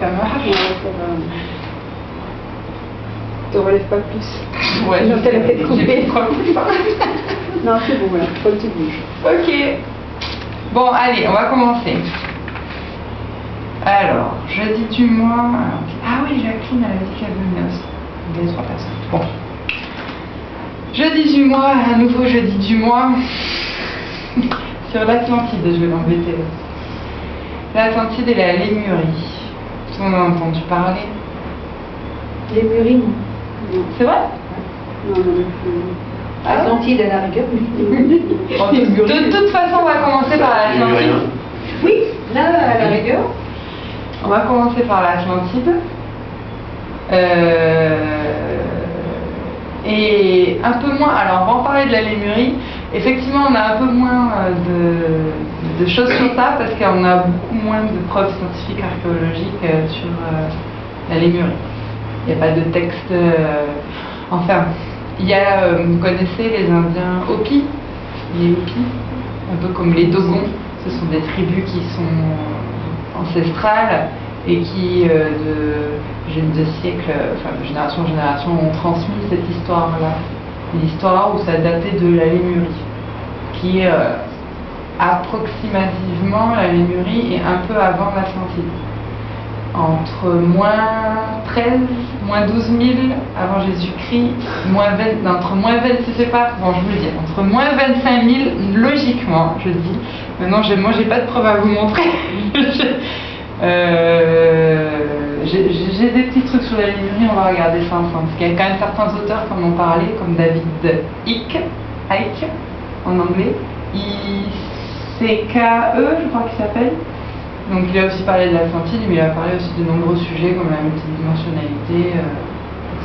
Ça marche Ouais, ça va. Te relève pas plus. Ouais, Non, je t'as la tête coupée. Non, c'est bon, là. Faut que tu bouges. Ok. Bon, allez, on va commencer. Alors, jeudi du mois. Ah oui, Jacqueline, elle a dit qu'elle venait aussi. Il y a trois personnes. Bon. Jeudi du mois, un nouveau jeudi du mois. Sur l'Atlantide, je vais l'embêter. L'Atlantide et la Lémurie. Tout le monde a entendu parler. Les murines. Non, C'est vrai? Non, non. non. Ah Atlantide à la rigueur, de, toute façon, on va commencer par l'Atlantide. Oui, là, à la rigueur. On va commencer par l'Atlantide. Euh, et un peu moins, alors on va en parler de la Lémurie. Effectivement, on a un peu moins euh, de, de choses sur ça parce qu'on a beaucoup moins de preuves scientifiques archéologiques euh, sur euh, la Lémurie. Il n'y a pas de texte. euh, enfin, il y a, euh, vous connaissez les Indiens Hopi, les Hopi, un peu comme les Dogons. Ce sont des tribus qui sont ancestrales et qui, de, siècles, de génération en génération, ont transmis cette histoire-là. Une histoire où ça datait de la Lémurie, qui approximativement la Lémurie et un peu avant l'Atlantide. Entre moins 13, moins 12 000 avant Jésus-Christ, moins 20, non, entre moins 20, c'est pas, bon je vous le dis, entre moins 25 000, logiquement, je dis, maintenant j'ai- moi j'ai pas de preuves à vous montrer. Je- euh, j'ai des petits trucs sur la Lémurie, on va regarder ça ensemble. Parce qu'il y a quand même certains auteurs qui en ont parlé, comme David Icke, Icke en anglais, I-C-K-E, je crois qu'il s'appelle. Donc il a aussi parlé de l'Atlantide, mais il a parlé aussi de nombreux sujets comme la multidimensionnalité. euh,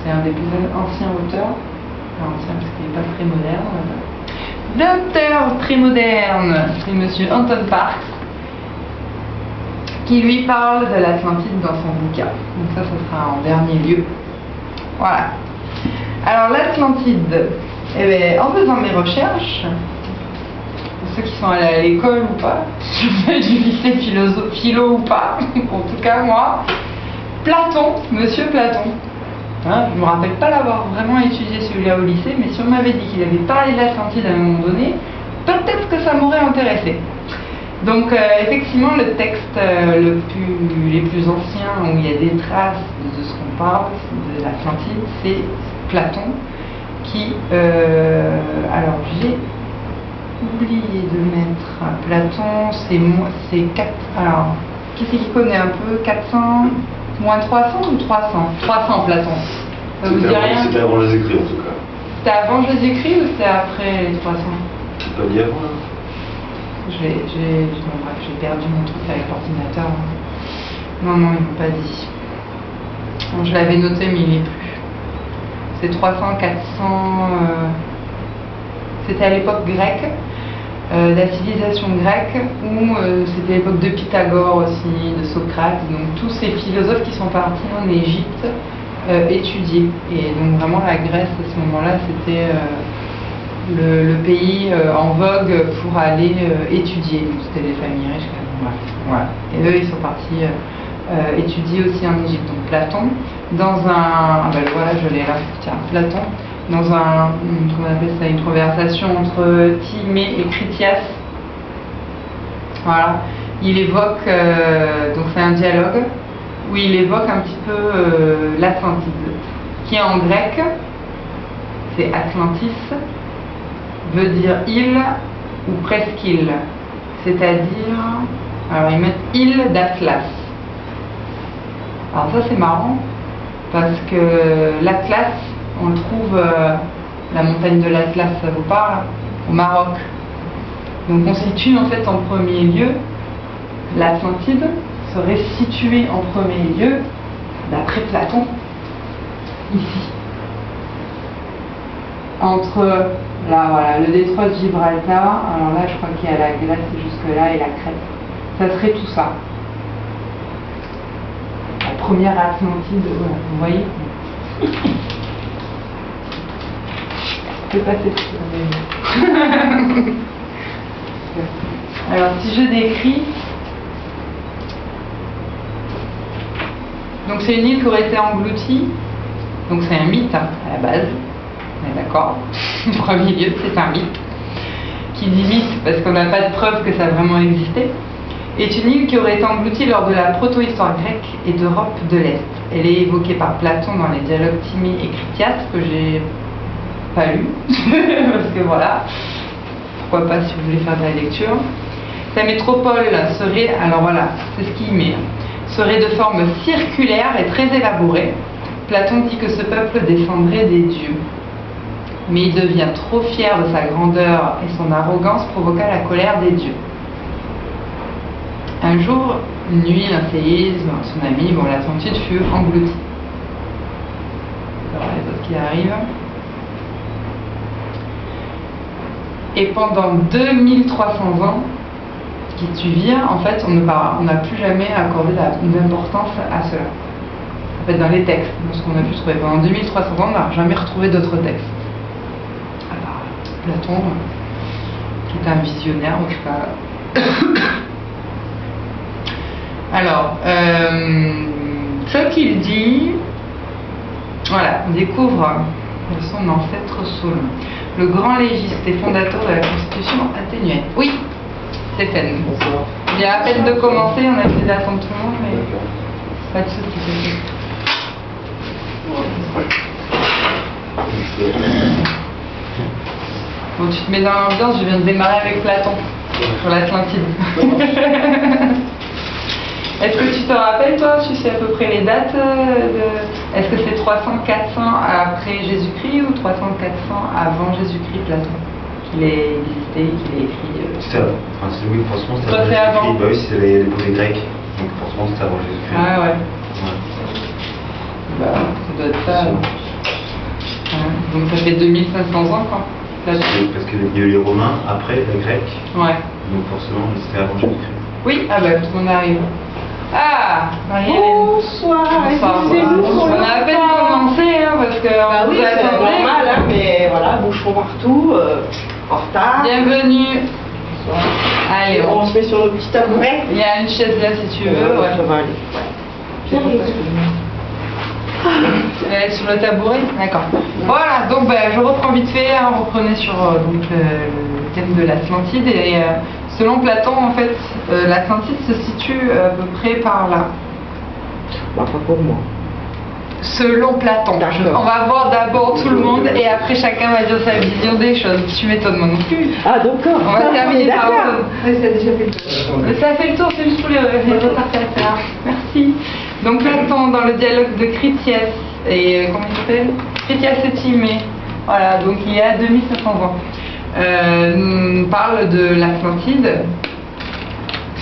c'est un des plus anciens auteurs. Enfin, ancien parce qu'il n'est pas très moderne. L'auteur très moderne, c'est monsieur Anton Parks, qui lui parle de l'Atlantide dans son bouquin. Donc ça, ce sera en dernier lieu. Voilà. Alors l'Atlantide, eh ben, en faisant mes recherches, ceux qui sont allés à l'école ou pas, du lycée philo ou pas, en tout cas moi, Platon, monsieur Platon, hein, je ne me rappelle pas l'avoir vraiment étudié celui-là au lycée, mais si on m'avait dit qu'il avait parlé de l'Atlantide à un moment donné, peut-être que ça m'aurait intéressé. Donc euh, effectivement, le texte euh, le plus, les plus anciens où il y a des traces de ce qu'on parle de l'Atlantide, c'est Platon, qui, euh, alors j'ai oublié de mettre Platon, c'est moi, c'est 4, alors qui c'est qui connaît un peu 400, moins 300 ou 300 300 Platon. Ça vous dit C'était avant, rien? c'était avant les écrits en tout cas. C'était avant Jésus-Christ ou c'était après les 300 C'est pas dit avant là J'ai perdu mon truc avec l'ordinateur. Non, non, ils m'ont pas dit. Bon, je l'avais noté, mais il n'est plus. C'est 300, 400. euh, C'était à l'époque grecque, euh, la civilisation grecque, où euh, c'était l'époque de Pythagore aussi, de Socrate, donc tous ces philosophes qui sont partis en Égypte euh, étudier. Et donc vraiment la Grèce à ce moment-là, c'était le, le pays en vogue pour aller étudier. Donc c'était des familles riches quand même. Voilà. Et eux, ils sont partis étudier aussi en Égypte. Donc Platon, dans un. ah ben voilà, je l'ai là. Tiens, Platon, dans un. on appelle ça Une conversation entre Timée et Critias. Voilà. Il évoque. euh, donc c'est un dialogue où il évoque un petit peu euh, l'Atlantide, qui en grec, c'est Atlantis, veut dire île ou presqu'île, c'est-à-dire, alors ils mettent île d'Atlas. Alors ça c'est marrant, parce que l'Atlas, on le trouve, euh, la montagne de l'Atlas, ça vous parle, au Maroc. Donc on situe en fait en premier lieu l'Atlantide serait située en premier lieu, d'après Platon, ici. Entre là, voilà, le détroit de Gibraltar, alors là je crois qu'il y a la glace jusque-là et la crête. Ça serait tout ça. La première Atlantide, vous voyez Alors si je décris, Donc c'est une île qui aurait été engloutie. Donc c'est un mythe hein, à la base. On est d'accord. En premier lieu, c'est un mythe. Qui dit mythe parce qu'on n'a pas de preuve que ça a vraiment existé. Est une île qui aurait été engloutie lors de la proto-histoire grecque et d'Europe de l'Est. Elle est évoquée par Platon dans les dialogues Timée et Critias que j'ai pas lu parce que voilà. Pourquoi pas si vous voulez faire de la lecture. Sa métropole serait, alors voilà, c'est ce qu'il met, serait de forme circulaire et très élaborée. Platon dit que ce peuple descendrait des dieux. Mais il devient trop fier de sa grandeur et son arrogance provoqua la colère des dieux. Un jour, une nuit, un séisme, un tsunami, bon, l'Atlantide fut engloutie. Alors, les autres qui arrivent. Et pendant 2300 ans qui suivirent, en fait, on n'a plus jamais accordé la- une importance à cela. En fait, dans les textes, ce qu'on a pu trouver. Pendant 2300 ans, on n'a jamais retrouvé d'autres textes. Part Platon, qui était un visionnaire, en tout cas. Alors, euh, ce qu'il dit, voilà, on découvre son ancêtre Solon, le grand légiste et fondateur de la Constitution atténuée. Oui, Stéphane. Bonsoir. Il y a à peine de commencer, on a essayé d'attendre tout le monde, mais pas de soucis. Bon, tu te mets dans l'ambiance, je viens de démarrer avec Platon sur l'Atlantide. Est-ce que tu te rappelles, toi, tu sais à peu près les dates euh, de... Est-ce que c'est 300, 400 après Jésus-Christ ou 300, 400 avant Jésus-Christ, Platon Qu'il ait existé, qu'il ait écrit euh, C'était avant. Enfin, c'est- oui, forcément, c'était Toi, avant c'est avant. Jésus-Christ. Bah oui, c'est les, les grecs. Donc forcément, c'était avant Jésus-Christ. Ah ouais, Ouais. bah, ça doit être ça. Ouais, Donc ça fait 2500 ans, quoi. C'est Parce qu'il y a eu les Romains, après les Grecs. Ouais. Donc forcément, c'était avant Jésus-Christ. Oui, ah bah, on arrive. Ah, Marie-Hélène. Bonsoir, Bonsoir. excusez-nous pour On le a à peine commencé, hein, parce que Bah on oui, vous attendait. normal, hein, mais voilà, bouchons partout, euh, en retard. Bienvenue. Allez, on on... se met sur nos petits tabourets. il y a une chaise là si tu veux. Euh, Ouais. Ça va aller. J'arrive. Elle est sur le tabouret D'accord. Voilà, donc bah, je reprends vite fait, hein, reprenez sur euh, donc, le, le thème de l'Atlantide. Et euh, selon Platon, en fait, euh, l'Atlantide se situe euh, à peu près par là. Bah, pas pour moi. Selon Platon. On va voir d'abord tout le monde et après chacun va dire sa vision des choses. Tu m'étonnes moi non plus. Ah, d'accord. On va terminer par. Oui, ça a déjà fait le tour. Mais Ça fait le tour, c'est juste pour les, les retardataires. Merci. Donc Platon, dans le dialogue de Critias, et euh, comment il s'appelle? Critias et Timée, voilà, donc il y a 2500 ans, euh, parle de l'Atlantide.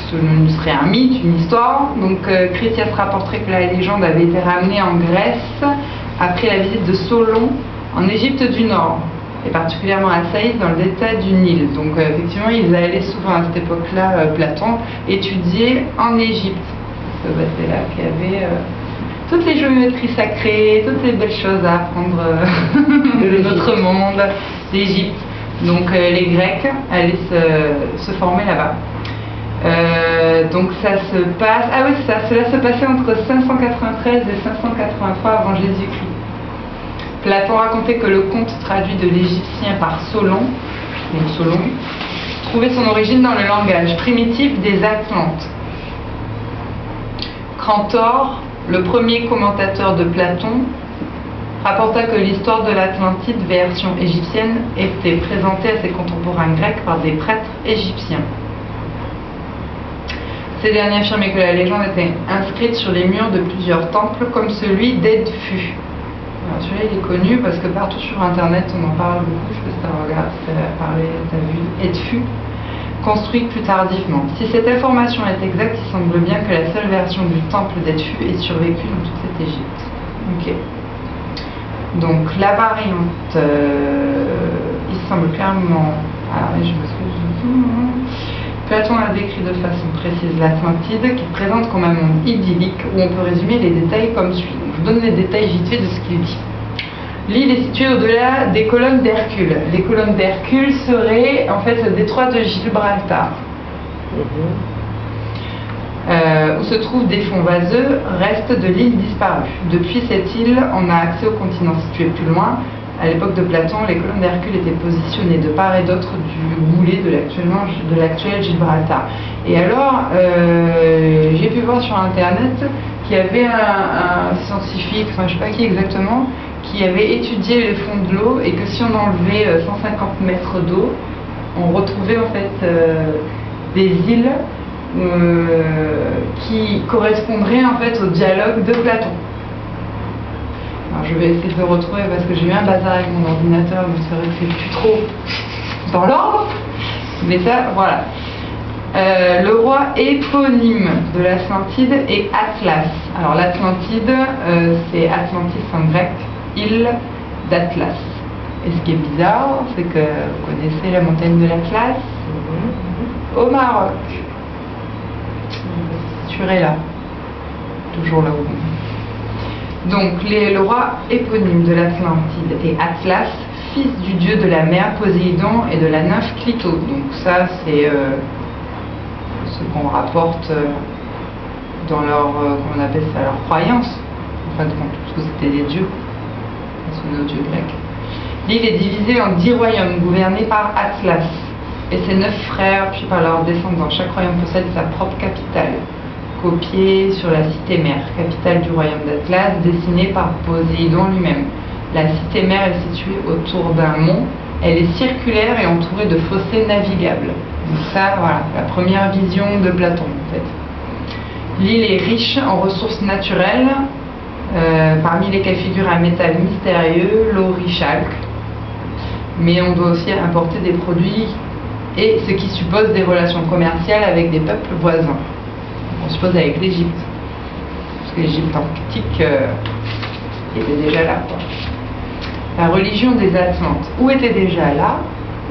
Ce serait un mythe, une histoire. Donc euh, Critias rapporterait que la légende avait été ramenée en Grèce après la visite de Solon en Égypte du Nord, et particulièrement à Saïd dans le delta du Nil. Donc euh, effectivement, ils allaient souvent à cette époque-là, euh, Platon, étudier en Égypte. Bah, C'est là qu'il y avait toutes les géométries sacrées, toutes les belles choses à apprendre de l'Égypte. notre monde, d'Égypte. Donc euh, les Grecs allaient se, former là-bas. Euh, donc ça se passe. Ah oui, ça. Cela se passait entre 593 et 583 avant Jésus-Christ. Platon racontait que le conte traduit de l'égyptien par Solon, donc Solon, trouvait son origine dans le langage primitif des Atlantes. Crantor, le premier commentateur de Platon, rapporta que l'histoire de l'Atlantide version égyptienne était présentée à ses contemporains grecs par des prêtres égyptiens. Ces derniers affirmaient que la légende était inscrite sur les murs de plusieurs temples comme celui d'Edfu. Celui-là il est connu parce que partout sur internet on en parle beaucoup, je sais pas si tu regardes, t'as vu Edfu, construit plus tardivement. Si cette information est exacte, il semble bien que la seule version du temple d'Edfu ait survécu dans toute cette Égypte. Ok. Donc la variante, euh, il semble clairement. Ah, je m'excuse. Platon a décrit de façon précise l'Atlantide, qui présente comme un monde idyllique où on peut résumer les détails comme suit. Donc, je vous donne les détails vite fait de ce qu'il dit. L'île est située au-delà des colonnes d'Hercule. Les colonnes d'Hercule seraient en fait le détroit de Gibraltar. Euh, où se trouvent des fonds vaseux, restent de l'île disparue. Depuis cette île, on a accès au continent situé plus loin. À l'époque de Platon, les colonnes d'Hercule étaient positionnées de part et d'autre du goulet de l'actuel Gibraltar. Et alors, euh, j'ai pu voir sur Internet qu'il y avait un, scientifique, enfin je sais pas qui exactement, qui avait étudié les fonds de l'eau et que si on enlevait euh, 150 mètres d'eau, on retrouvait en fait euh, des îles euh, qui correspondraient en fait au dialogue de Platon. Alors je vais essayer de le retrouver parce que j'ai eu un bazar avec mon ordinateur, donc c'est vrai que c'est plus trop dans l'ordre. Mais ça, voilà. Euh, le roi éponyme de l'Atlantide est Atlas. Alors l'Atlantide, euh, c'est Atlantis en grec, île d'Atlas. Et ce qui est bizarre, c'est que vous connaissez la montagne de l'Atlas au Maroc. Situé là, toujours là où donc les- le roi éponyme de l'Atlantide est Atlas, fils du dieu de la mer Poséidon et de la nymphe Clito. Donc ça c'est euh, ce qu'on rapporte euh, dans leur, euh, on appelle ça, leur croyance, en fin de compte, parce que c'était des dieux, ce sont nos dieux grecs. L'île est divisée en dix royaumes gouvernés par Atlas et ses neuf frères, puis par leurs descendants. Chaque royaume possède sa propre capitale, copiée sur la cité-mère, capitale du royaume d'Atlas, dessinée par Poséidon lui-même. La cité-mère est située autour d'un mont, elle est circulaire et entourée de fossés navigables. Donc ça, voilà, la première vision de Platon en fait. L'île est riche en ressources naturelles, euh, parmi lesquelles figure un métal mystérieux, l'aurichalque. Mais on doit aussi importer des produits et ce qui suppose des relations commerciales avec des peuples voisins. On suppose avec l'Égypte. Parce que l'Égypte antique euh, était déjà là. quoi. La religion des Atlantes, où était déjà là,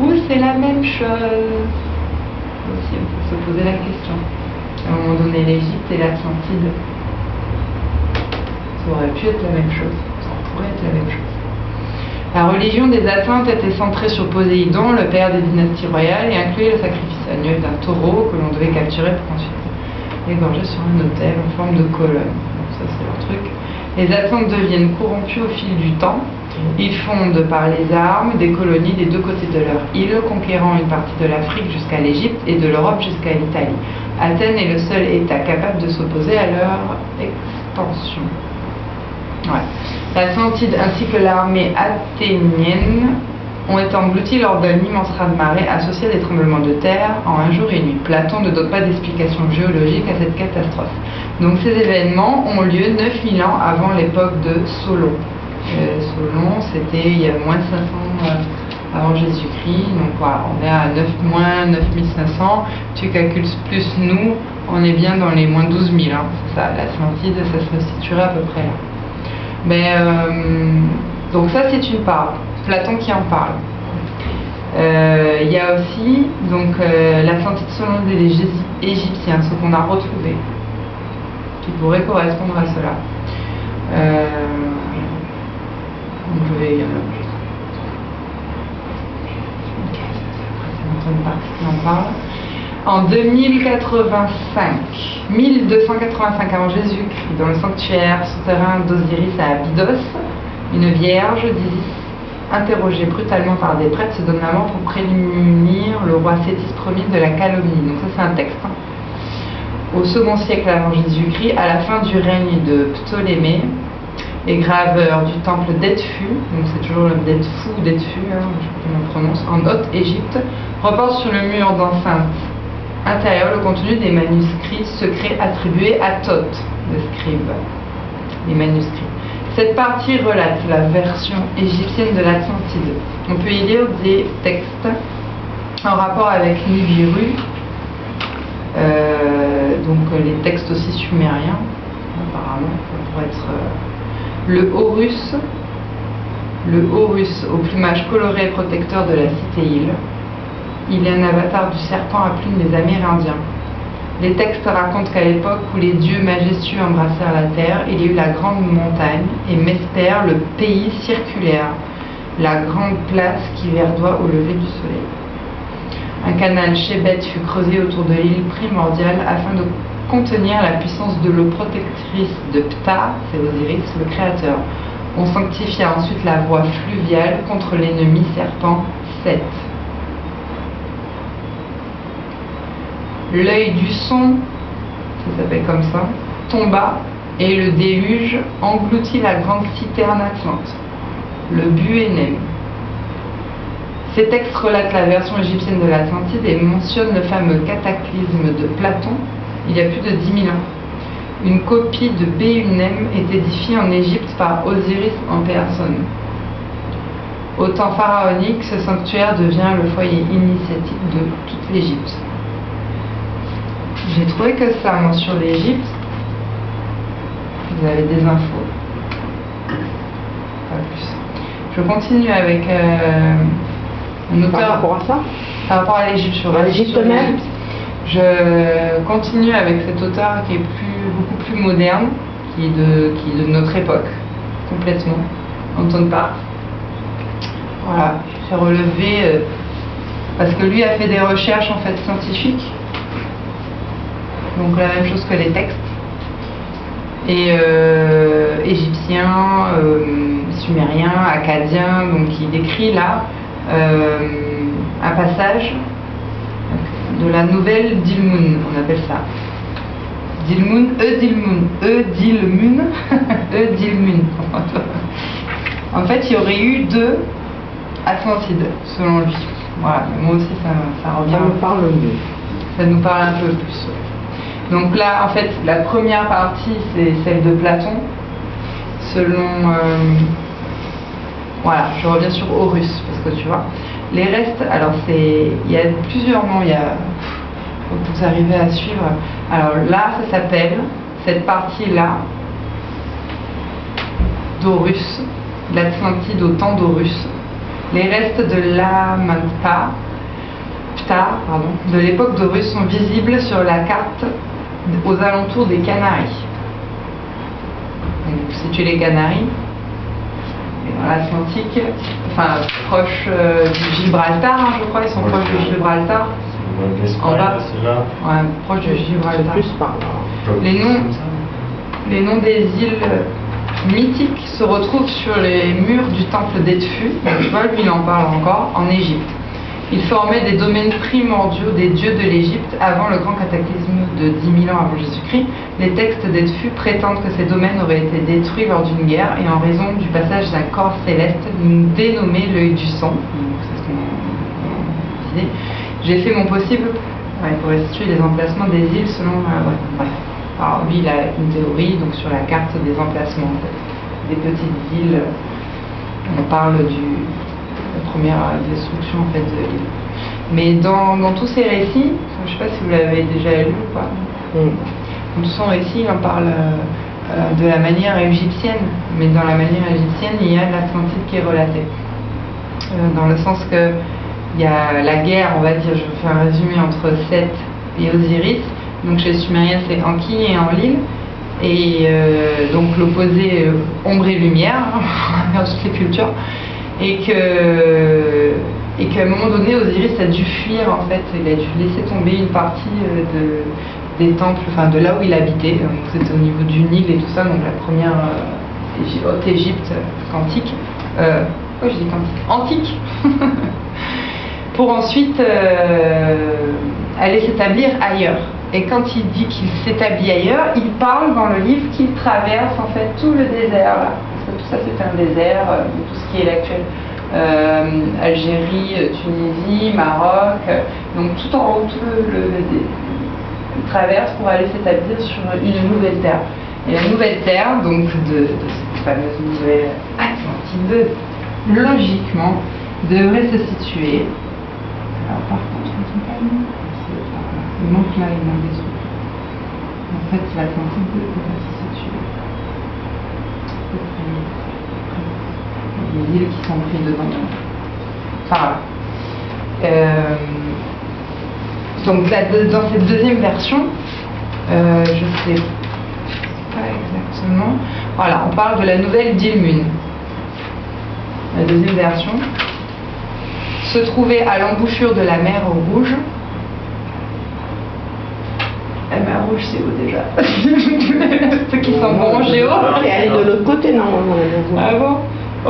ou c'est la même chose? Aussi, on peut se poser la question. À un moment donné, l'Égypte et l'Atlantide, ça aurait pu être la même chose. Ça pourrait être la même chose. La religion des Atlantes était centrée sur Poséidon, le père des dynasties royales, et incluait le sacrifice annuel d'un taureau que l'on devait capturer pour ensuite égorger sur un autel en forme de colonne. Ça c'est leur truc. Les Atlantes deviennent corrompus au fil du temps. Ils fondent par les armes des colonies des deux côtés de leur île, conquérant une partie de l'Afrique jusqu'à l'Égypte et de l'Europe jusqu'à l'Italie. Athènes est le seul État capable de s'opposer à leur expansion. Ouais. L'Atlantide ainsi que l'armée athénienne ont été engloutis lors d'un immense raz-de-marée associé à des tremblements de terre en un jour et une nuit. Platon ne donne pas d'explication géologique à cette catastrophe. Donc ces événements ont lieu 9000 ans avant l'époque de Solon. Euh, Solon, c'était il y a moins 500 euh, avant Jésus-Christ, donc voilà, on est à 9 moins 9500. Tu calcules plus nous, on est bien dans les moins 12 000. Hein, c'est ça, l'Atlantide, ça se situerait à peu près là. Mais euh, donc ça c'est une part. Platon qui en parle. Euh, Il y a aussi donc euh, l'Atlantide selon les Égy- Égyptiens, ce qu'on a retrouvé, qui pourrait correspondre à cela. La. En 2085, 1285 avant Jésus-Christ, dans le sanctuaire souterrain d'Osiris à Abydos, une vierge d'Isis, interrogée brutalement par des prêtres, se donne la mort pour prémunir le roi Sétis Ier de la calomnie. Donc ça c'est un texte. hein. Au second siècle avant Jésus-Christ, à la fin du règne de Ptolémée, les graveurs du temple d'Edfu, donc c'est toujours d'Edfu ou d'Edfu, hein, je on prononce, en Haute-Égypte, reportent sur le mur d'enceinte intérieur le contenu des manuscrits secrets attribués à Thoth, le scribe. Les manuscrits. Cette partie relate la version égyptienne de l'Atlantide. On peut y lire des textes en rapport avec Nibiru, euh, donc euh, les textes aussi sumériens, apparemment, pour être euh, le Horus, le Horus au plumage coloré et protecteur de la cité-île. Il est un avatar du serpent à plumes des Amérindiens. Les textes racontent qu'à l'époque où les dieux majestueux embrassèrent la terre, il y a eu la grande montagne et Mesper, le pays circulaire, la grande place qui verdoie au lever du soleil. Un canal Chebet fut creusé autour de l'île primordiale afin de contenir la puissance de l'eau protectrice de Ptah, c'est Osiris, le créateur. On sanctifia ensuite la voie fluviale contre l'ennemi serpent Seth. L'œil du son, ça s'appelle comme ça, tomba et le déluge engloutit la grande citerne atlante, le Buénem. Ces textes relatent la version égyptienne de l'Atlantide et mentionnent le fameux cataclysme de Platon il y a plus de 10 000 ans. Une copie de Béunem est édifiée en Égypte par Osiris en personne. Au temps pharaonique, ce sanctuaire devient le foyer initiatique de toute l'Égypte. J'ai trouvé que ça, moi, sur l'Égypte, vous avez des infos. Pas plus. Je continue avec euh, un auteur. Par rapport à ça Par rapport à l'Égypte, sur l'Égypte même. Je continue avec cet auteur qui est plus, beaucoup plus moderne, qui est, de, qui est de notre époque, complètement, Anton Park. Voilà, j'ai relevé, euh, parce que lui a fait des recherches en fait scientifiques, donc la même chose que les textes, et euh, égyptien, euh, sumérien, acadien, donc il décrit là euh, un passage de la nouvelle Dilmun, on appelle ça. Dilmun, E-Dilmun, E-Dilmun, E-Dilmun. en fait, il y aurait eu deux Atlantides, selon lui. Voilà, mais moi aussi, ça, ça revient. Ça me parle mieux. Ça nous parle un peu plus. Donc là, en fait, la première partie, c'est celle de Platon, selon... euh, voilà, je reviens sur Horus, parce que tu vois. Les restes, alors c'est... Il y a plusieurs noms, il y. Faut que vous arrivez à suivre. Alors là, ça s'appelle, cette partie-là, d'Horus, l'Atlantide au temps d'Horus. Les restes de l'Amantpa, Ptah, pardon, de l'époque d'Horus sont visibles sur la carte aux alentours des Canaries. Donc, vous situez les Canaries, dans l'Atlantique, enfin proche euh, du Gibraltar, hein, je crois, ils sont Ouais, proches du Gibraltar. En bas. c'est là. Ouais, proche du Gibraltar. plus par là. Les noms, les noms des îles mythiques se retrouvent sur les murs du temple d'Edfu, donc tu vois, lui il en parle encore, en Égypte. Ils formaient des domaines primordiaux des dieux de l'Égypte avant le grand cataclysme de 10 000 ans avant Jésus-Christ. Les textes d'Edfu prétendent que ces domaines auraient été détruits lors d'une guerre et en raison du passage d'un corps céleste dénommé l'œil du sang. J'ai fait mon possible pour restituer les emplacements des îles selon. euh, bref. Alors lui, il a une théorie donc sur la carte des emplacements des petites îles. On parle du la première destruction en fait de l'île. Mais dans, dans tous ces récits, je ne sais pas si vous l'avez déjà lu ou pas. Dans son récit, il en parle euh, euh, de la manière égyptienne, mais dans la manière égyptienne, il y a l'Atlantide qui est relatée. Euh, dans le sens que il y a la guerre, on va dire, je vais faire un résumé entre Seth et Osiris. Donc chez les Sumériens, c'est Anki et Enlil. Et euh, donc l'opposé euh, ombre et lumière, dans toutes les cultures. Et que et qu'à un moment donné, Osiris a dû fuir en fait, il a dû laisser tomber une partie euh, de, des temples, enfin de là où il habitait. Donc c'était au niveau du Nil et tout ça, donc la première euh, haute Égypte euh, antique. Euh, oh, je dis quantique. Antique Pour ensuite euh, aller s'établir ailleurs. Et quand il dit qu'il s'établit ailleurs, il parle dans le livre qu'il traverse en fait tout le désert là. Ça c'est un désert, euh, tout ce qui est l'actuel. Euh, Algérie, euh, Tunisie, Maroc, donc tout en tout le, traverse pour aller s'établir sur une nouvelle terre. Et la nouvelle terre, donc de, cette fameuse nouvelle Atlantide, logiquement, devrait se situer. Alors par contre. Il manque là, il manque des trucs. En fait, l'Atlantide devrait se situer. Les îles qui sont prises dedans. Par là. Euh, donc dans cette deuxième version, euh, je sais pas exactement. Voilà, on parle de la nouvelle Dilmun. La deuxième version. se trouvait à l'embouchure de la mer Rouge. La mer Rouge, c'est où déjà Ceux qui sont bons en géo. Et elle est de l'autre côté, normalement. Ah bon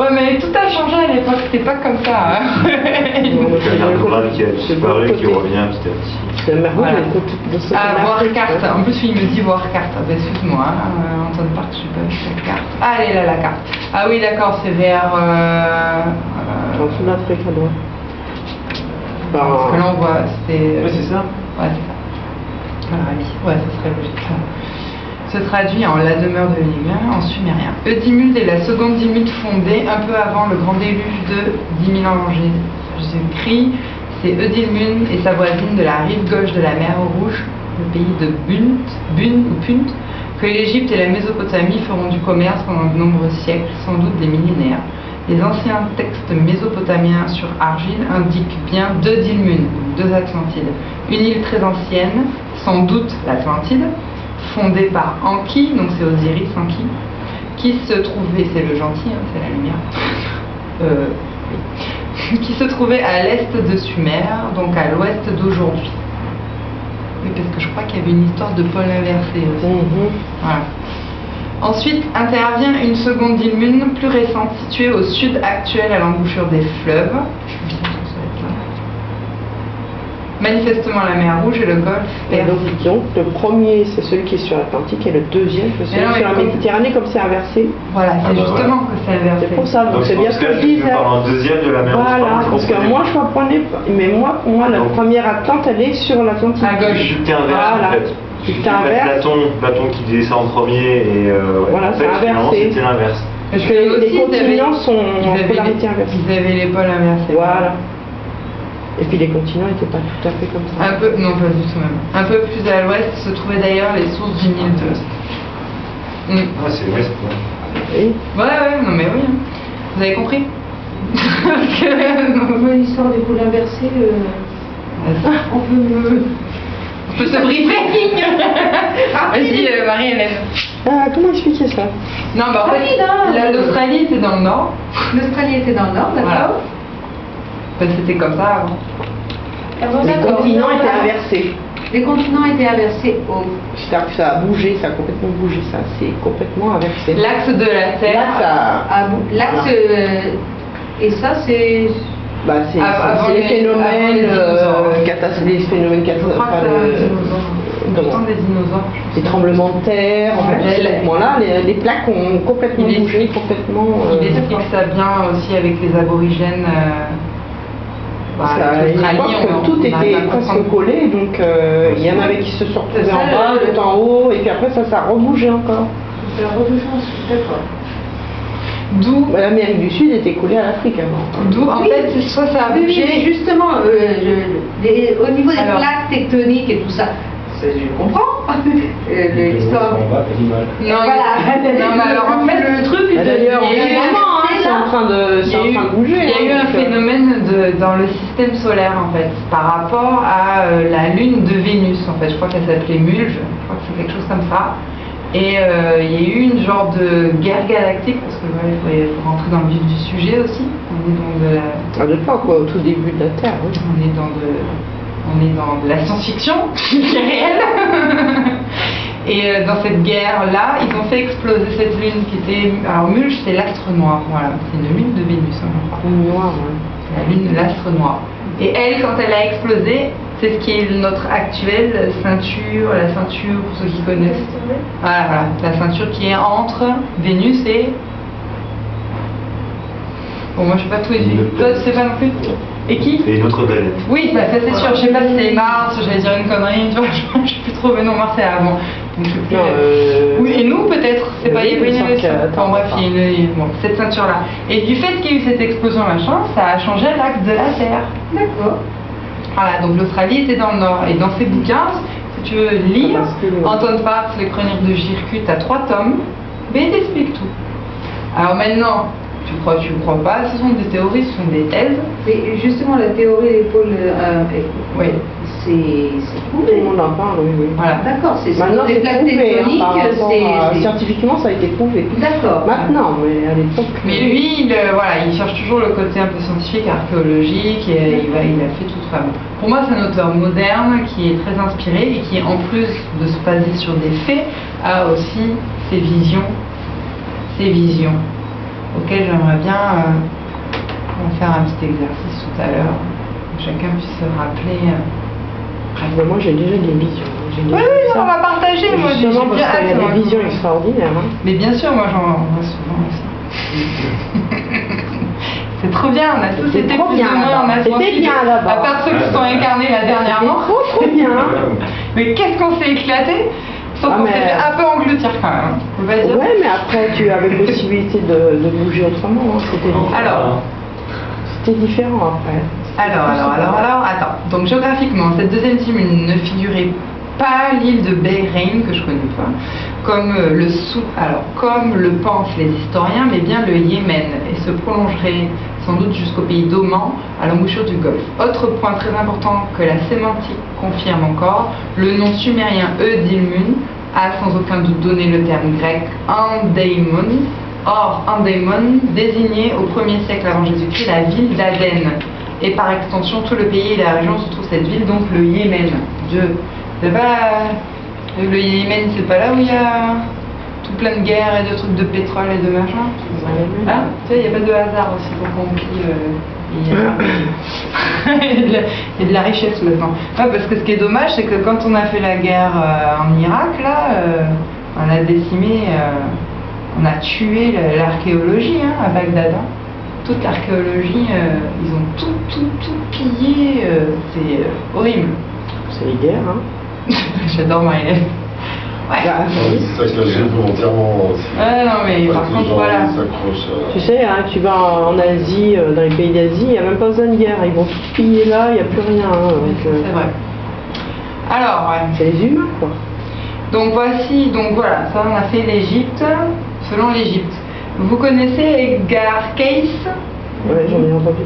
Ouais, mais tout a changé à l'époque, c'était pas comme ça. hein. Il y a un Graal qui a C'est disparu, qui revient petit à petit. Rouge, Voilà. Ah, ouais. En plus, il me dit voir carte. Ah, bah, excuse-moi, hein, euh, Antoine Park, je sais pas cette carte. Ah, elle est là, la carte. Ah oui, d'accord, c'est vers. Euh, euh, En l'Afrique, à droite. parce que là, on voit, c'était. Oui, c'est ça. Ouais, c'est ça. Ouais, ça serait logique. Se traduit en la demeure de l'humain en sumérien. Eudimulde est la seconde Dimulde fondée un peu avant le grand déluge de 10 000 ans Jésus-Christ. C'est Eudilmun et sa voisine de la rive gauche de la mer Rouge, le pays de Bunt, Bun ou Punt, que l'Égypte et la Mésopotamie feront du commerce pendant de nombreux siècles, sans doute des millénaires. Les anciens textes mésopotamiens sur argile indiquent bien deux Dilmun, deux Atlantides. Une île très ancienne, sans doute l'Atlantide, fondée par Anki, donc c'est Osiris Anki, qui se trouvait, c'est le gentil, hein, c'est la lumière, Euh, oui. qui se trouvait à l'est de Sumer, donc à l'ouest d'aujourd'hui. Oui, parce que je crois qu'il y avait une histoire de pôle inversé aussi. Mhm. Voilà. Ensuite intervient une seconde île plus récente située au sud actuel à l'embouchure des fleuves. Manifestement la mer Rouge et le golfe Et donc, Persique. donc, le premier, c'est celui qui est sur l'Atlantique, et le deuxième, c'est celui non, sur la comme- Méditerranée, comme c'est inversé. Voilà, c'est Ah bah justement que c'est inversé. C'est pour ça, donc c'est bien ce que que je disais. parle en deuxième de la mer Rouge. Voilà, parce que moi je comprenais pas. Mais moi, moi, la Donc- première Atlante, elle est sur l'Atlantique. À gauche. Voilà. en fait. Mets inverse. Platon, Platon qui descend en premier et euh, ouais, Voilà, en c'est fait, finalement, inversé. c'était l'inverse. Parce que les, les continents sont en polarité les- inversée. Ils avaient les pôles inversés. Voilà. Et puis les continents n'étaient pas tout à fait comme ça. Un peu, non pas du tout même. Un peu plus à l'ouest se trouvaient d'ailleurs les sources du Nil de. Mm. Ah, c'est l'ouest. ouais. Oui. Ouais, ouais, non mais oui. hein. Vous avez compris? Parce que- non, l'histoire des poules inversées, euh, on peut me... On peut se briefer Vas-y, euh, Marie-Hélène. Ah, comment expliquer ça? Non, bah en fait, hein. la- l'Australie était dans le nord. L'Australie était dans le nord, Voilà. d'accord Enfin, c'était comme ça avant. Ah Les continents étaient Ah, inversés. Les continents étaient inversés au... C'est-à-dire que ça a bougé, ça a complètement bougé, ça c'est complètement inversé. L'axe de la Terre. Là, ça. Ah bon, l'axe... euh, Et ça, c'est... Bah, c'est c'est les phénomènes, euh, catas- les que des dinosaures. tremblements de terre, en fait, Ouais. à ce moment-là, les, les plaques ont complètement Il est- bougé, complètement. Il euh, explique ça bien aussi avec les aborigènes. euh, bah, on- tout était presque collé, donc euh, il y en avait qui se sont retrouvés C'est en ça, bas, le- d'autres en haut, et puis après ça, ça a rebougé encore. C'est la renaissance, d'accord. D'où, Bah, L'Amérique du Sud était collée à l'Afrique avant. d'où en Oui. fait, soit ça a Oui, oui, mais bougé. justement, euh, je- les- au niveau des Alors. plaques tectoniques et tout ça, ça, je comprends. Euh, L'histoire... Non, Voilà. non, mais alors en fait, le truc, Bah, D'ailleurs, il y a eu- moment, c'est en train de, Il y c'est a en eu, train de bouger. il y a eu un euh, phénomène de- dans le système solaire en fait, par rapport à euh, la lune de Vénus en fait. Je crois qu'elle s'appelait Mulge, je crois que c'est quelque chose comme ça. Et euh, il y a eu une genre de guerre galactique, parce que ouais, il faut, rentrer dans le vif du sujet aussi. On est dans de la, À pas, quoi, au tout début de la Terre. oui. on est dans de, on est dans de la science-fiction qui est réelle. Et euh, dans cette guerre-là, ils ont fait exploser cette lune qui était. Alors Mulge, c'est l'astre noir, voilà, c'est une lune de Vénus, hein, je crois. Une noire, ouais. la lune de l'astre noir. Et elle, quand elle a explosé, c'est ce qui est notre actuelle ceinture, la ceinture pour ceux qui connaissent. Voilà, voilà, la ceinture qui est entre Vénus et. Bon, moi je sais pas tout les Toi, tu sais pas non plus Et qui Et une autre planète. Oui, bah ça c'est sûr, je sais pas si c'est Mars, j'allais dire une connerie, tu vois, je sais plus trop, mais non, Mars c'est avant. Non, euh, Oui, et nous peut-être, c'est pas, il y a pas Oui, une Enfin bref, il y a une- bon, cette ceinture-là. Et du fait qu'il y a eu cette explosion machin, ça a changé l'axe de la Terre. D'accord. Voilà, donc l'Australie était dans le nord. Et dans ses bouquins, si tu veux lire, ouais. Anton Parks, les chroniques de Gircu, t'as trois tomes, mais il t'explique tout. Alors maintenant, tu crois, tu crois pas, ce sont des théories, ce sont des thèses. Mais justement, la théorie des pôles... euh, Oui. C'est c'est Tout le prouvé. monde en parle, oui, oui. Voilà. D'accord, c'est Maintenant, c'est prouvé. hein, Scientifiquement, ça a été prouvé. D'accord. Maintenant, mais à l'époque. Mais lui, il, euh, voilà, il cherche toujours le côté un peu scientifique, archéologique, et il, va- il a fait tout ça. Pour moi, c'est un auteur moderne qui est très inspiré et qui, en plus de se baser sur des faits, a aussi ses visions, ses visions, auxquelles j'aimerais bien euh, on va faire un petit exercice tout à l'heure, que chacun puisse se rappeler. Ah, mais moi, j'ai déjà des visions. J'ai Oui, vu oui, ça. on va partager. Moi, j'ai Justement, bien a moi. des visions extraordinaires. hein. Mais bien sûr, moi j'en vois souvent aussi. C'est trop bien, on a tous C'était été trop plus bien ou moins en là-bas. C'était bien là-bas. À part ceux qui se sont incarnés là dernièrement. Trop, trop bien. Mais qu'est-ce qu'on s'est éclaté? Sauf Ah, qu'on mais- s'est fait un peu engloutir quand même. hein. Dire. Ouais, mais après, tu avais possibilité de, de bouger autrement. hein, C'était différent. Alors, C'était différent après. Alors, alors, alors, alors, attends. Donc géographiquement, cette deuxième team ne figurait pas l'île de Bahreïn que je connais pas, comme euh, le sou, alors comme le pensent les historiens, mais bien le Yémen et se prolongerait sans doute jusqu'au pays d'Oman, à l'embouchure du Golfe. Autre point très important que la sémantique confirme encore, le nom sumérien Eudilmun a sans aucun doute donné le terme grec Andaimon. Or, Andaimon désignait au 1er siècle avant Jésus-Christ la ville d'Aden. Et par extension, tout le pays et la région se trouve cette ville, donc le Yémen. Dieu. C'est pas. Le Yémen, c'est pas là où il y a tout plein de guerres et de trucs de pétrole et de machin Hein Tu sais, il n'y a pas de hasard aussi pour qu'on plie. euh, il y a- il y a de la- richesse maintenant. Ouais, parce que ce qui est dommage, c'est que quand on a fait la guerre euh, en Irak, là, euh, on a décimé, euh, on a tué la- l'archéologie hein, à Bagdad. hein. Toute l'archéologie, euh, ils ont tout, tout, tout pillé. euh, c'est euh, horrible. C'est les guerres. Hein. J'adore Marilyn. Ouais. Bah, C'est ça que la Chine volontairement. Ouais, non, mais par contre, voilà. Tu sais, hein, tu vas en Asie, dans les pays d'Asie, il n'y a même pas besoin de guerre. Ils vont tout piller là, il n'y a plus rien. hein, C'est euh, vrai. Alors, ouais. c'est les humains, quoi. Donc voici, donc voilà, ça on a fait l'Égypte, selon l'Égypte. Vous connaissez Edgar Cayce? Ouais, j'en ai entendu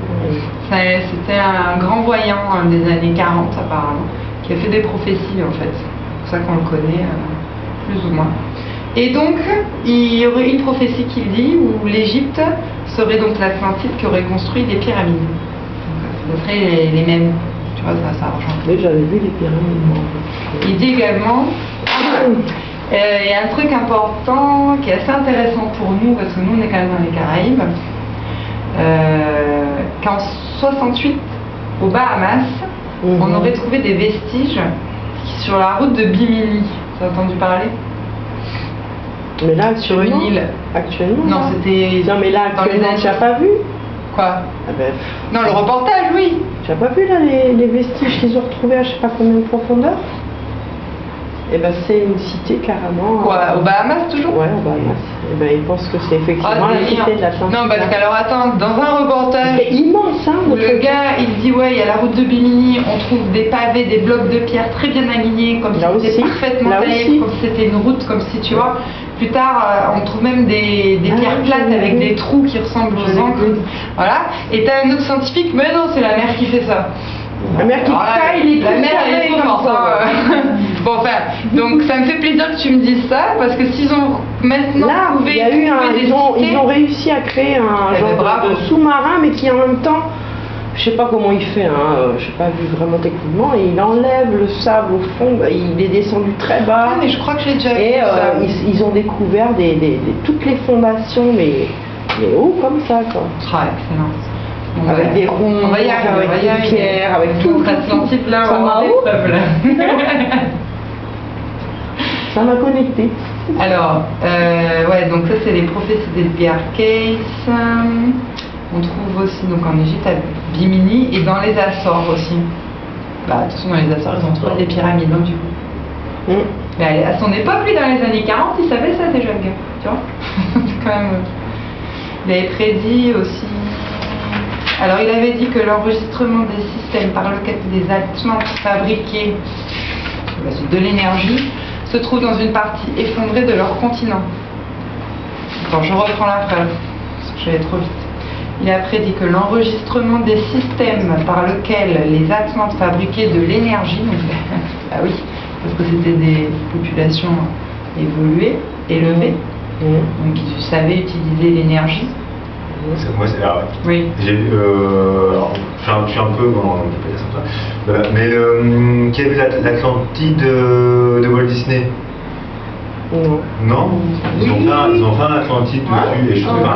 parler. C'était un grand voyant hein, des années 40 apparemment, qui a fait des prophéties en fait. C'est pour ça qu'on le connaît euh, plus ou moins. Et donc, il y aurait une prophétie qui dit où l'Égypte serait donc l'Atlantide qui aurait construit des pyramides. Donc, ce seraient les, les mêmes. Tu vois, ça, ça rejoint. Mais j'avais vu les pyramides, moi. Il dit également, il y a un truc important qui est assez intéressant pour nous, parce que nous on est quand même dans les Caraïbes, euh, qu'en 68, aux Bahamas, Mhm. on aurait trouvé des vestiges sur la route de Bimini. Tu as entendu parler? Mais là, Sur une île. Actuellement Non, c'était. Non, mais là, actuellement, tu n'as pas vu? Quoi? Ah ben, Non, le reportage, oui. Tu n'as pas vu là les, les vestiges qu'ils ont retrouvés à je sais pas combien de profondeur? Eh ben, c'est une cité carrément. Quoi euh, Aux Bahamas toujours Ouais, au Bahamas. Eh ben, ils pensent que c'est effectivement Ah, la cité de l'Atlantide. Non, parce qu'alors attends, dans un reportage. C'est immense, hein, le truc. gars, il dit ouais, il y a la route de Bimini, on trouve des pavés, des blocs de pierre très bien alignés, comme Là si c'était parfaitement taillé, comme si c'était une route, comme si tu vois. Plus tard, euh, on trouve même des, des Ah, pierres plates avec vu. des trous qui ressemblent aux encres. vu. Voilà. Et t'as un autre scientifique, mais non, c'est la mer qui fait ça. La mère qui Alors là, taille les la mer, elle est comme ça. bon, enfin, donc ça me fait plaisir que tu me dises ça, parce que s'ils ont maintenant Là, trouvé, il y a eu un, ils, ont, cités- ils ont réussi à créer un Eh ben, genre de- sous-marin, mais qui en même temps, je sais pas comment il fait, hein, euh, je sais pas vu vraiment techniquement, et il enlève le sable au fond, bah, il est descendu très bas, Ah, mais je crois que j'ai déjà vu et euh, ils, ils ont découvert des, des- des- toutes les fondations, mais, mais haut comme ça, quoi. Ah, excellent. Avec des ronds, avec des pierres, avec tout, Ça on va avoir va des où preuves, là. Ça m'a connecté. Alors, euh, ouais, donc ça c'est les prophéties d'Edgar Cayce. On trouve aussi donc en Égypte à Bimini et dans les Açores aussi. Bah, de toute façon, dans les Açores, ils ont trouvé des pyramides, donc du coup. Mm. Mais à son époque, lui, dans les années 40, il savait ça déjà, le gars. Tu vois quand même. Il avait prédit aussi. Alors, il avait dit que l'enregistrement des systèmes par lequel des Atlantes fabriqués de l'énergie se trouve dans une partie effondrée de leur continent. Attends, je reprends la phrase, parce que j'allais trop vite. Il dit que l'enregistrement des systèmes par lesquels les Atlantes fabriquaient de l'énergie, ah oui, parce que c'était des populations évoluées, élevées, Mhm. donc ils savaient utiliser l'énergie. Moi, c'est. ah ouais. Oui. J'ai euh, alors, je, suis un, je suis un peu. Bon, on peut pas dire ça. Voilà. Mais qui a vu l'At- l'Atlantide de, de Walt Disney? Non. Non? Ils ont, fait un, ils ont fait un Atlantide dessus et je Oh, trouve.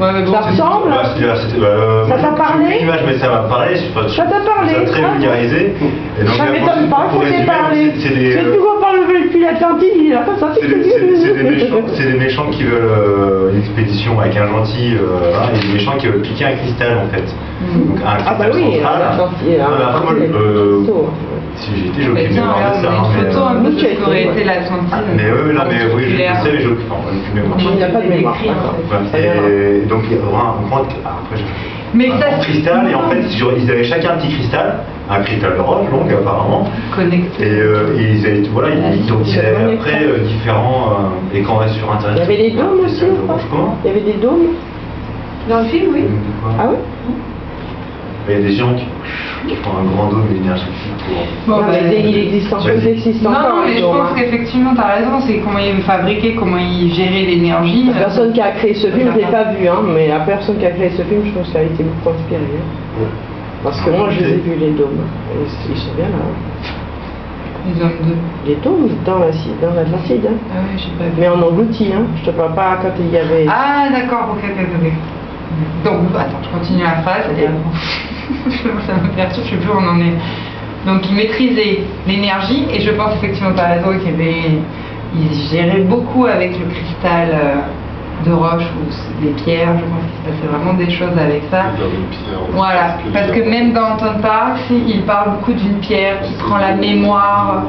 Ouais, bon, Ça ressemble c'était- bah, Ça t'a parlé? vu l'image, mais ça m'a parlé. enfin, Ça t'a parlé, Ça très ah. vulgarisé. Et donc, Ça euh, m'étonne pas, t'est résumer, parlé. c'est- C'est des. C'est euh, tout qu'on parle depuis l'Atlantique, il a pas ça C'est des, méchants, c'est des méchants qui veulent euh, une expédition avec un gentil, euh, hein, et des méchants qui veulent piquer un cristal en fait. Donc un Ah bah cristal oui, central. l'Atlantique, Non, mais après, moi, euh, si j'étais, j'occupais tiens, regarde, ça. on a hein, une photo un euh, peu de Mucho ce qu'aurait été, l'Atlantide. Mais oui, là, mais oui, je sais, mais j'occupe mes Comment Il n'a pas de mémoire. Et donc il y a Mais un ça, cristal, et en fait, ils avaient chacun un petit cristal, un cristal de roche, donc apparemment. Connecté. Et, euh, et ils avaient, voilà, ils, donc, ils avaient après euh, différents. euh, et quand on reste sur internet. Il y avait des dômes aussi, de roche, Il y avait des dômes Dans le film, oui. Ah oui? Il y a des gens qui, qui font un grand dôme énergétique pour. Bon, Non, bah, mais il existe encore, Vas-y. il existe Non, encore. non, mais je dômes, pense hein. qu'effectivement, tu as raison, c'est comment ils fabriquaient, comment ils géraient l'énergie. La personne qui a créé ce film, je l'ai pas vu, hein, mais la personne qui a créé ce film, je pense qu'elle a été beaucoup inspirée. hein. Parce que moi, je les ai vus, les dômes. Ils sont bien là. hein. Les hommes de. Les dômes dans la dans l'Atlantide. Hein. Ah ouais, j'ai pas vu. Mais en englouti, hein. Je te parle pas quand il y avait. Ah, d'accord, ok, ok, ok. Donc, attends, je continue la phrase. Et ça me perturbe, je sais plus où on en est. Donc, ils maîtrisaient l'énergie, et je pense effectivement, as raison, qu'il. Ils géraient beaucoup avec le cristal euh, de roche ou des pierres, je pense qu'il se passait vraiment des choses avec ça. Voilà, parce que même dans Anton Park, il parle beaucoup d'une pierre qui prend la mémoire.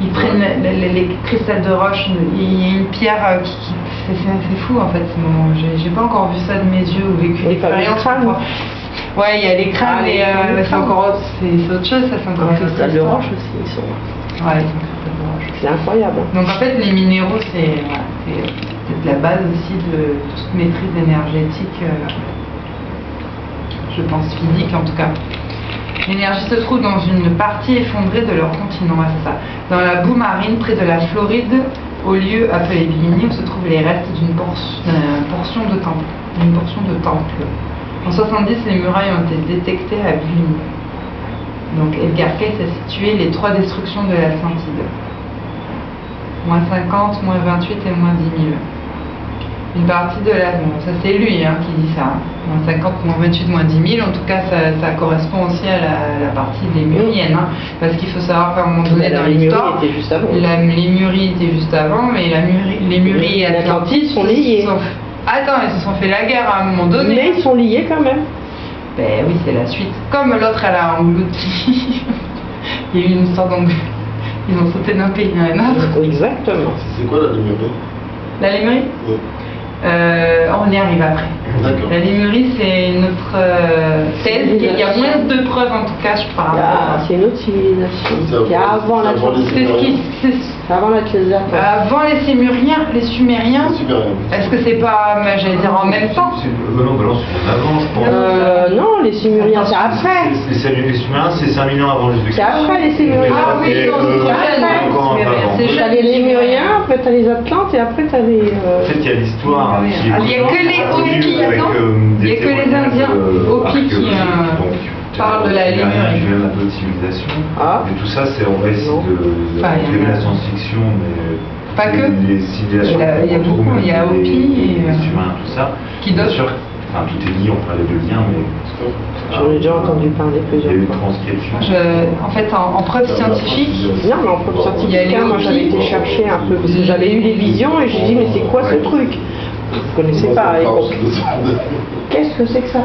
Ils prennent le- le- les, cristals de roche, il y a une pierre euh, qui. qui- c'est fou en fait ce moment. J'ai pas encore vu ça de mes yeux ou vécu l'expérience. Ouais, il y a les crânes, Ah, et euh, c'est encore autre- c'est c'est autre chose, ça c'est encore Les autre roche aussi, ils sont. Ouais. C'est incroyable. hein. Donc en fait, les minéraux, c'est c'est la base aussi de toute maîtrise énergétique, euh, je pense physique en tout cas. L'énergie se trouve dans une partie effondrée de leur continent, ouais, c'est ça. Dans la boue marine, près de la Floride, au lieu appelé Bimini, se trouvent les restes d'une portion, d'une portion de temple. Portion de temple. En 70, les murailles ont été détectées à Bimini. Donc Edgar Cayce a situé les trois destructions de l'Atlantide moins 50, moins 28 et moins 10 000. Une partie de la... Bon, ça c'est lui hein, qui dit ça. hein. Moins 50, moins 28, moins 10 000. En tout cas, ça, ça correspond aussi à la, la partie lémurienne. hein. parce qu'il faut savoir qu'à un moment donné dans l'histoire, était juste avant. la Lémurie était juste avant, mais la Muri- Lémurie et Atlantide sont liés. sont- Attends, ils se sont fait la guerre à un moment donné. Mais ils sont liés quand même. Ben oui, c'est la suite. Comme l'autre, elle a englouti. Il y a eu une histoire d'englouti. Ils ont sauté d'un pays à un autre. Exactement. C'est quoi la Lémurie La Lémurie Oui. Euh, on y arrive après. La Lémurie, c'est notre euh, thèse. Il y a moins de preuves, en tout cas, je parle. C'est une autre civilisation. C'est Il y a avant l'Atlantide. C'est avant l'Atlantide. Avant les Sémuriens, les Sumériens, est-ce que c'est pas, j'allais dire en même temps? Euh, non, non, c'est avant, je pense. Non, les Sumériens, c'est après. Les Sumériens, c'est 5000 ans avant Jésus-Christ. C'est après les Sémuriens. Ah oui, c'est les Lémuriens, après t'as les Atlantes et après t'as les. En fait, il y a l'histoire Oui, qui il y a que les Hopis, euh, Il y a que les Indiens euh, Hopis qui, euh, archéologiques, donc, parlent de la il y a Lémurie. qui vient d'autres civilisations. Ah. Mais tout ça, c'est en vrai, de, de, de la science-fiction, mais Pas les, que. les civilisations. Il y a- beaucoup, il y a les- Hopi et, les euh, Sumériens, tout ça. qui Bien d'autre sûr, enfin, tout est lié, on parlait de liens, mais. J'en ai déjà entendu parler Il y a plusieurs eu une fois. transcription. Je- En fait, en, en preuve scientifique, Non, mais en preuve Il y a les scientifique, moi j'avais été chercher un peu, parce que j'avais eu des visions et je dit mais c'est quoi ce truc? Je ne connaissais pas à. Qu'est-ce que c'est que ça?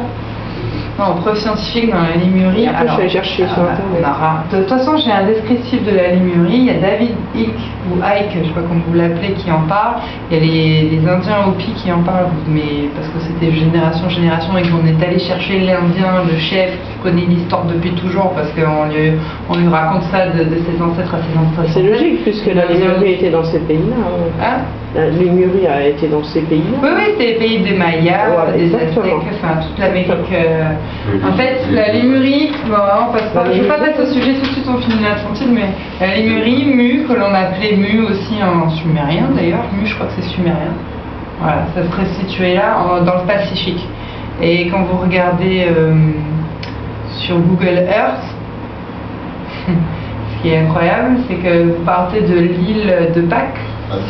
Non, preuve scientifique dans la Limurie. Après, je suis allée chercher sur ah, Internet. on aura- De toute façon, j'ai un descriptif de la Limurie. Il y a David Icke, ou Ike, je sais pas comment vous l'appelez, qui en parle. Il y a les, les Indiens Hopi qui en parlent, mais parce que c'était génération génération et qu'on est allé chercher l'Indien, le chef, qui connaît l'histoire depuis toujours, parce qu'on lui, on lui raconte ça de, de ses ancêtres à ses ancêtres. C'est logique, puisque la Lémurie était dans ces pays-là. hein. Hein? La Lémurie a été dans ces pays-là. Oui, oui, c'était les pays des Mayas, des. Aztèques, enfin toute l'Amérique. euh. En fait, la Lémurie, bon, on passe pas, je ne vais pas mettre au sujet tout de suite, on finit l'Atlantide, mais la Lémurie, Mu, que l'on appelait Mu aussi en sumérien d'ailleurs, Mu, je crois que c'est sumérien. Voilà, ça serait situé là, dans le Pacifique. Et quand vous regardez euh, sur Google Earth, ce qui est incroyable, c'est que vous partez de l'île de Pâques,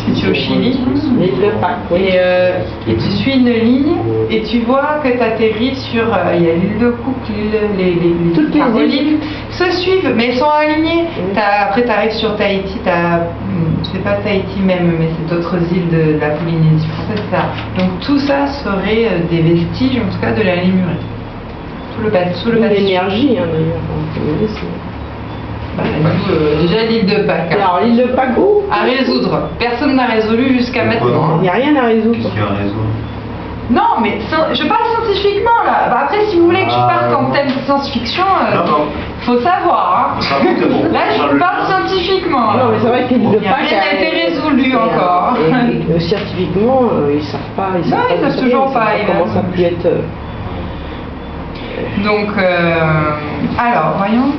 située au Chili. L'île de Pâques, oui. Et, euh, et tu suis une ligne et tu vois que tu atterris sur. euh, Il y a l'île de Cook, l'île, les, les, les Toutes les enfin, îles. se suivent, mais elles sont alignées. Après, tu arrives sur Tahiti, t'as- hmm, c'est pas Tahiti même, mais c'est d'autres îles de, de la Polynésie française. ça. Donc tout ça serait euh, des vestiges, en tout cas, de la Lémurie. Tout le, tout le l'énergie, hein, d'ailleurs. Bah, nous, euh, déjà l'île de Pâques. Alors, l'île de Pâques, oh, À résoudre. Personne n'a résolu jusqu'à maintenant. hein. il n'y a rien à résoudre. Qu'est-ce qu'il y a un réseau Non, mais je parle scientifiquement là. Bah, après, si vous voulez que je Ah. parte en thème science-fiction, euh, faut savoir. Hein. Ça va. Là, Ça, je le- parle scientifiquement. Non, mais c'est vrai que l'île de Pâques. rien n'a été résolu et, encore. Et, scientifiquement, euh, ils savent pas. Ils savent Non, pas ils savent ça toujours pas, ils Comment ça veulent- peut être. euh, Donc, euh, alors, voyons.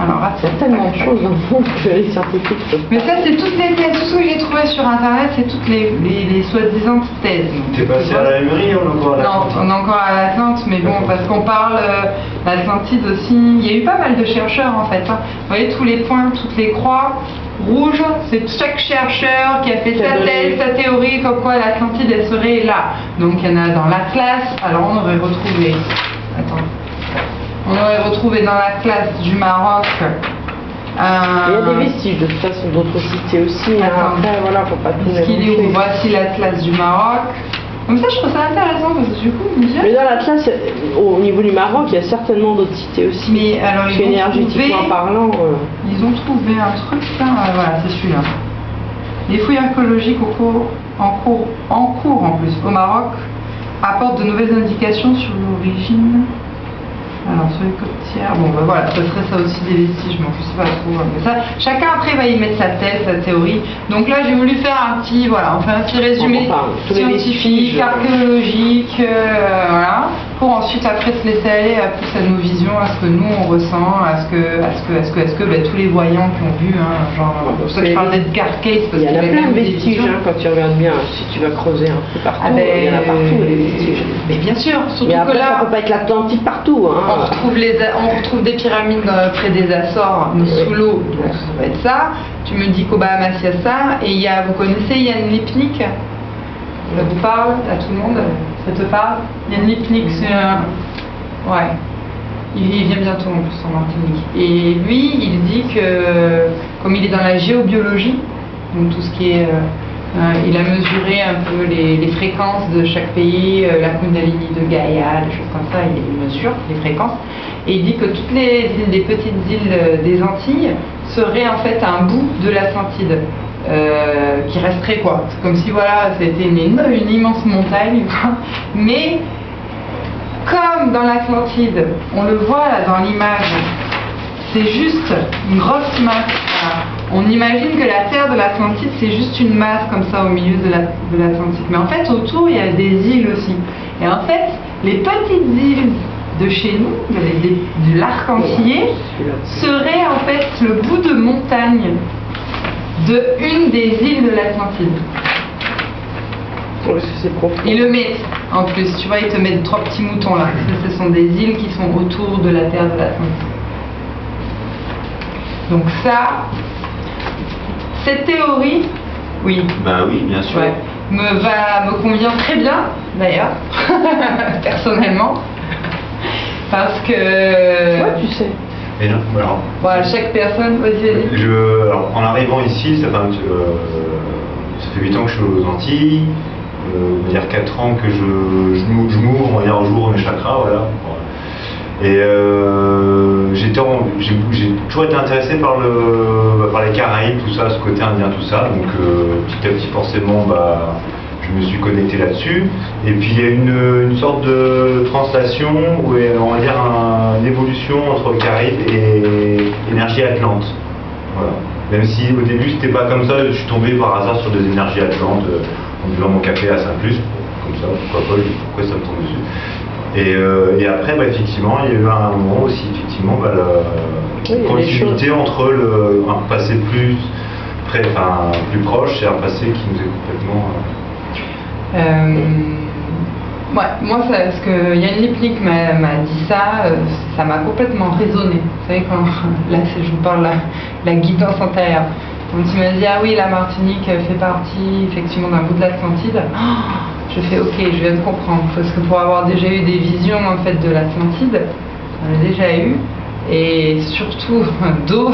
Alors, Il y a attends. tellement de choses dans le monde que les scientifiques Mais ça, c'est toutes les thèses. Tout ce que j'ai trouvé sur internet, c'est toutes les, les, les soi-disant thèses. T'es passé à la Lémurie ou encore à la Non, on est encore à l'Atlante, mais bon, parce qu'on parle euh, l'Atlantide aussi. Il y a eu pas mal de chercheurs en fait. hein. Vous voyez tous les points, toutes les croix rouges, c'est chaque chercheur qui a fait sa thèse, sa théorie, comme quoi l'Atlantide elle serait là. Donc il y en a dans l'Atlas. Alors on aurait retrouvé. Attends. On aurait retrouvé dans l'Atlas du Maroc. Il y a des vestiges de toute façon d'autres cités aussi. hein. Attends. Après, voilà, faut pas tout est. Voici l'Atlas du Maroc. Comme ça, je trouve ça intéressant parce que du coup, Mais dans l'Atlas, euh, au niveau du Maroc, il y a certainement d'autres cités aussi. Mais alors, ils ont qu'énergétiquement trouvé- parlant, euh, Ils ont trouvé un truc, là, euh, voilà, c'est celui-là. Les fouilles archéologiques au cours, en, cours, en cours en plus au Maroc apportent de nouvelles indications sur l'origine. Alors sur les côtières, bon ben voilà, ce serait ça aussi des vestiges, mais je sais pas trop. hein. Mais ça, chacun après va y mettre sa thèse, sa théorie. Donc là j'ai voulu faire un petit, voilà, on fait un petit résumé scientifique, vestiges. archéologique, euh, voilà, pour ensuite après se laisser aller à plus à nos visions, à ce que nous on ressent, à ce que, à ce que, à ce que, à ce que ben, tous les voyants qui ont vu, hein, genre, Ouais, pour parce ça que je que parle d'Edgar Case parce il y en a qu'il plein de vestiges hein, quand tu regardes bien. Si tu vas creuser un peu partout, Ah ben, il y en a partout les vestiges. Mais bien sûr, surtout Mais que après, ça là, peut pas être l'Atlantide partout. Hein. on retrouve, les, on retrouve des pyramides euh, près des Açores, mais sous l'eau, donc ça va être ça. Tu me dis qu'au Bahamas il y a ça, et il y a, vous connaissez Yann Lipnik? Ça vous parle à tout le monde Ça te parle Yann Lipnik, c'est un. Ouais. Il, il vient bientôt en plus en Martinique. Et lui, il dit que, comme il est dans la géobiologie, donc tout ce qui est. euh, euh, il a mesuré un peu les, les fréquences de chaque pays, euh, la Kundalini de Gaïa, des choses comme ça, il mesure les fréquences. Et il dit que toutes les îles, les petites îles des Antilles seraient en fait un bout de l'Atlantide. Euh, qui resterait quoi. C'est comme si voilà, c'était une, immense montagne, quoi. mais comme dans l'Atlantide, on le voit là dans l'image, c'est juste une grosse masse. là. On imagine que la terre de l'Atlantide, c'est juste une masse comme ça au milieu de la- de l'Atlantique. Mais en fait, autour, il y a des îles aussi. Et en fait, les petites îles de chez nous, de l'arc antillais, seraient en fait le bout de montagne de une des îles de l'Atlantide. C'est profond. Ils le mettent en plus, tu vois, ils te mettent trois petits moutons là. Ça, ce sont des îles qui sont autour de la terre de l'Atlantique. Donc ça, cette théorie, oui, Bah oui, bien sûr. ouais, me va, me convient très bien d'ailleurs, personnellement, parce que Ouais, tu sais. Et non, alors, voilà, chaque personne, vas-y, je, alors, en arrivant ici, ça fait, un petit- euh, ça fait 8 ans que je suis aux Antilles, euh, on va dire 4 ans que je, je, m'ou- je m'ouvre, on va dire, au jour mes chakras, voilà. Et euh, j'ai toujours été intéressé par, le, bah, par les Caraïbes, tout ça, ce côté indien, tout ça. Donc euh, petit à petit, forcément, bah, je me suis connecté là-dessus. Et puis il y a une, une sorte de translation, ou on va dire un- une évolution entre le Caraïbe et énergie Atlante. Voilà. Même si au début c'était pas comme ça, je suis tombé par hasard sur des énergies Atlantes euh, en buvant mon café à Saint-Plus, comme ça, pourquoi pas, pourquoi ça me tombe dessus. Et, euh, et après, bah, effectivement, il y a eu un moment aussi, effectivement, bah, la Oui, continuité entre le, un passé plus, près, enfin, plus proche et un passé qui nous est complètement. Euh, ouais, moi, ça, parce que Yann Lipnik m'a dit ça, euh, ça m'a complètement résonné. Vous savez, quand je vous parle la, la guidance intérieure. Quand il m'a dit, ah oui, la Martinique fait partie effectivement d'un bout de l'Atlantide, je fais, ok, je viens de comprendre. Parce que pour avoir déjà eu des visions en fait de l'Atlantide, j'en ai déjà eu, et surtout d'eau,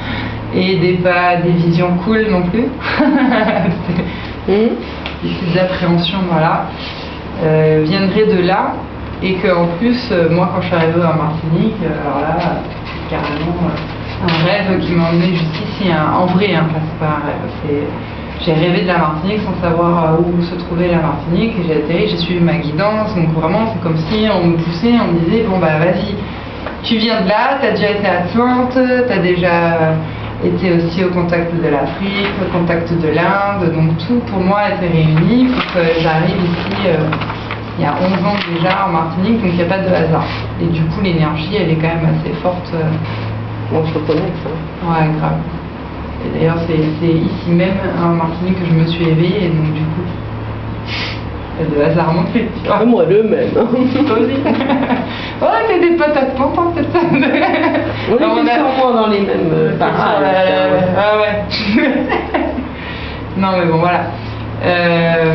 et des, pas des visions cool non plus. Petites appréhensions, voilà, euh, viendraient de là. Et qu'en plus, euh, moi, quand je suis arrivée en Martinique, euh, alors là, c'est carrément un rêve qui m'a emmené jusqu'ici, hein, en vrai, hein, c'est pas un rêve. J'ai rêvé de la Martinique sans savoir où se trouvait la Martinique, et j'ai atterri, j'ai suivi ma guidance, donc vraiment, c'est comme si on me poussait, on me disait, bon bah vas-y, tu viens de là, tu as déjà été à Atlante, tu as déjà été aussi au contact de l'Afrique, au contact de l'Inde, donc tout pour moi était réuni pour que j'arrive ici euh, il y a 11 ans déjà en Martinique, donc il n'y a pas de hasard. Et du coup l'énergie elle est quand même assez forte. euh, On se reconnecte. hein. ouais, grave. Et d'ailleurs c'est ici même en Martinique que je me suis éveillée, et donc du coup, de tu vois. Ah, moi, le même. hein. Toi aussi Ouais, t'es des te entendre, peut-être ça. On a- sûrement dans les mêmes euh, parages. Ouais, ouais, non, mais bon, voilà. Euh,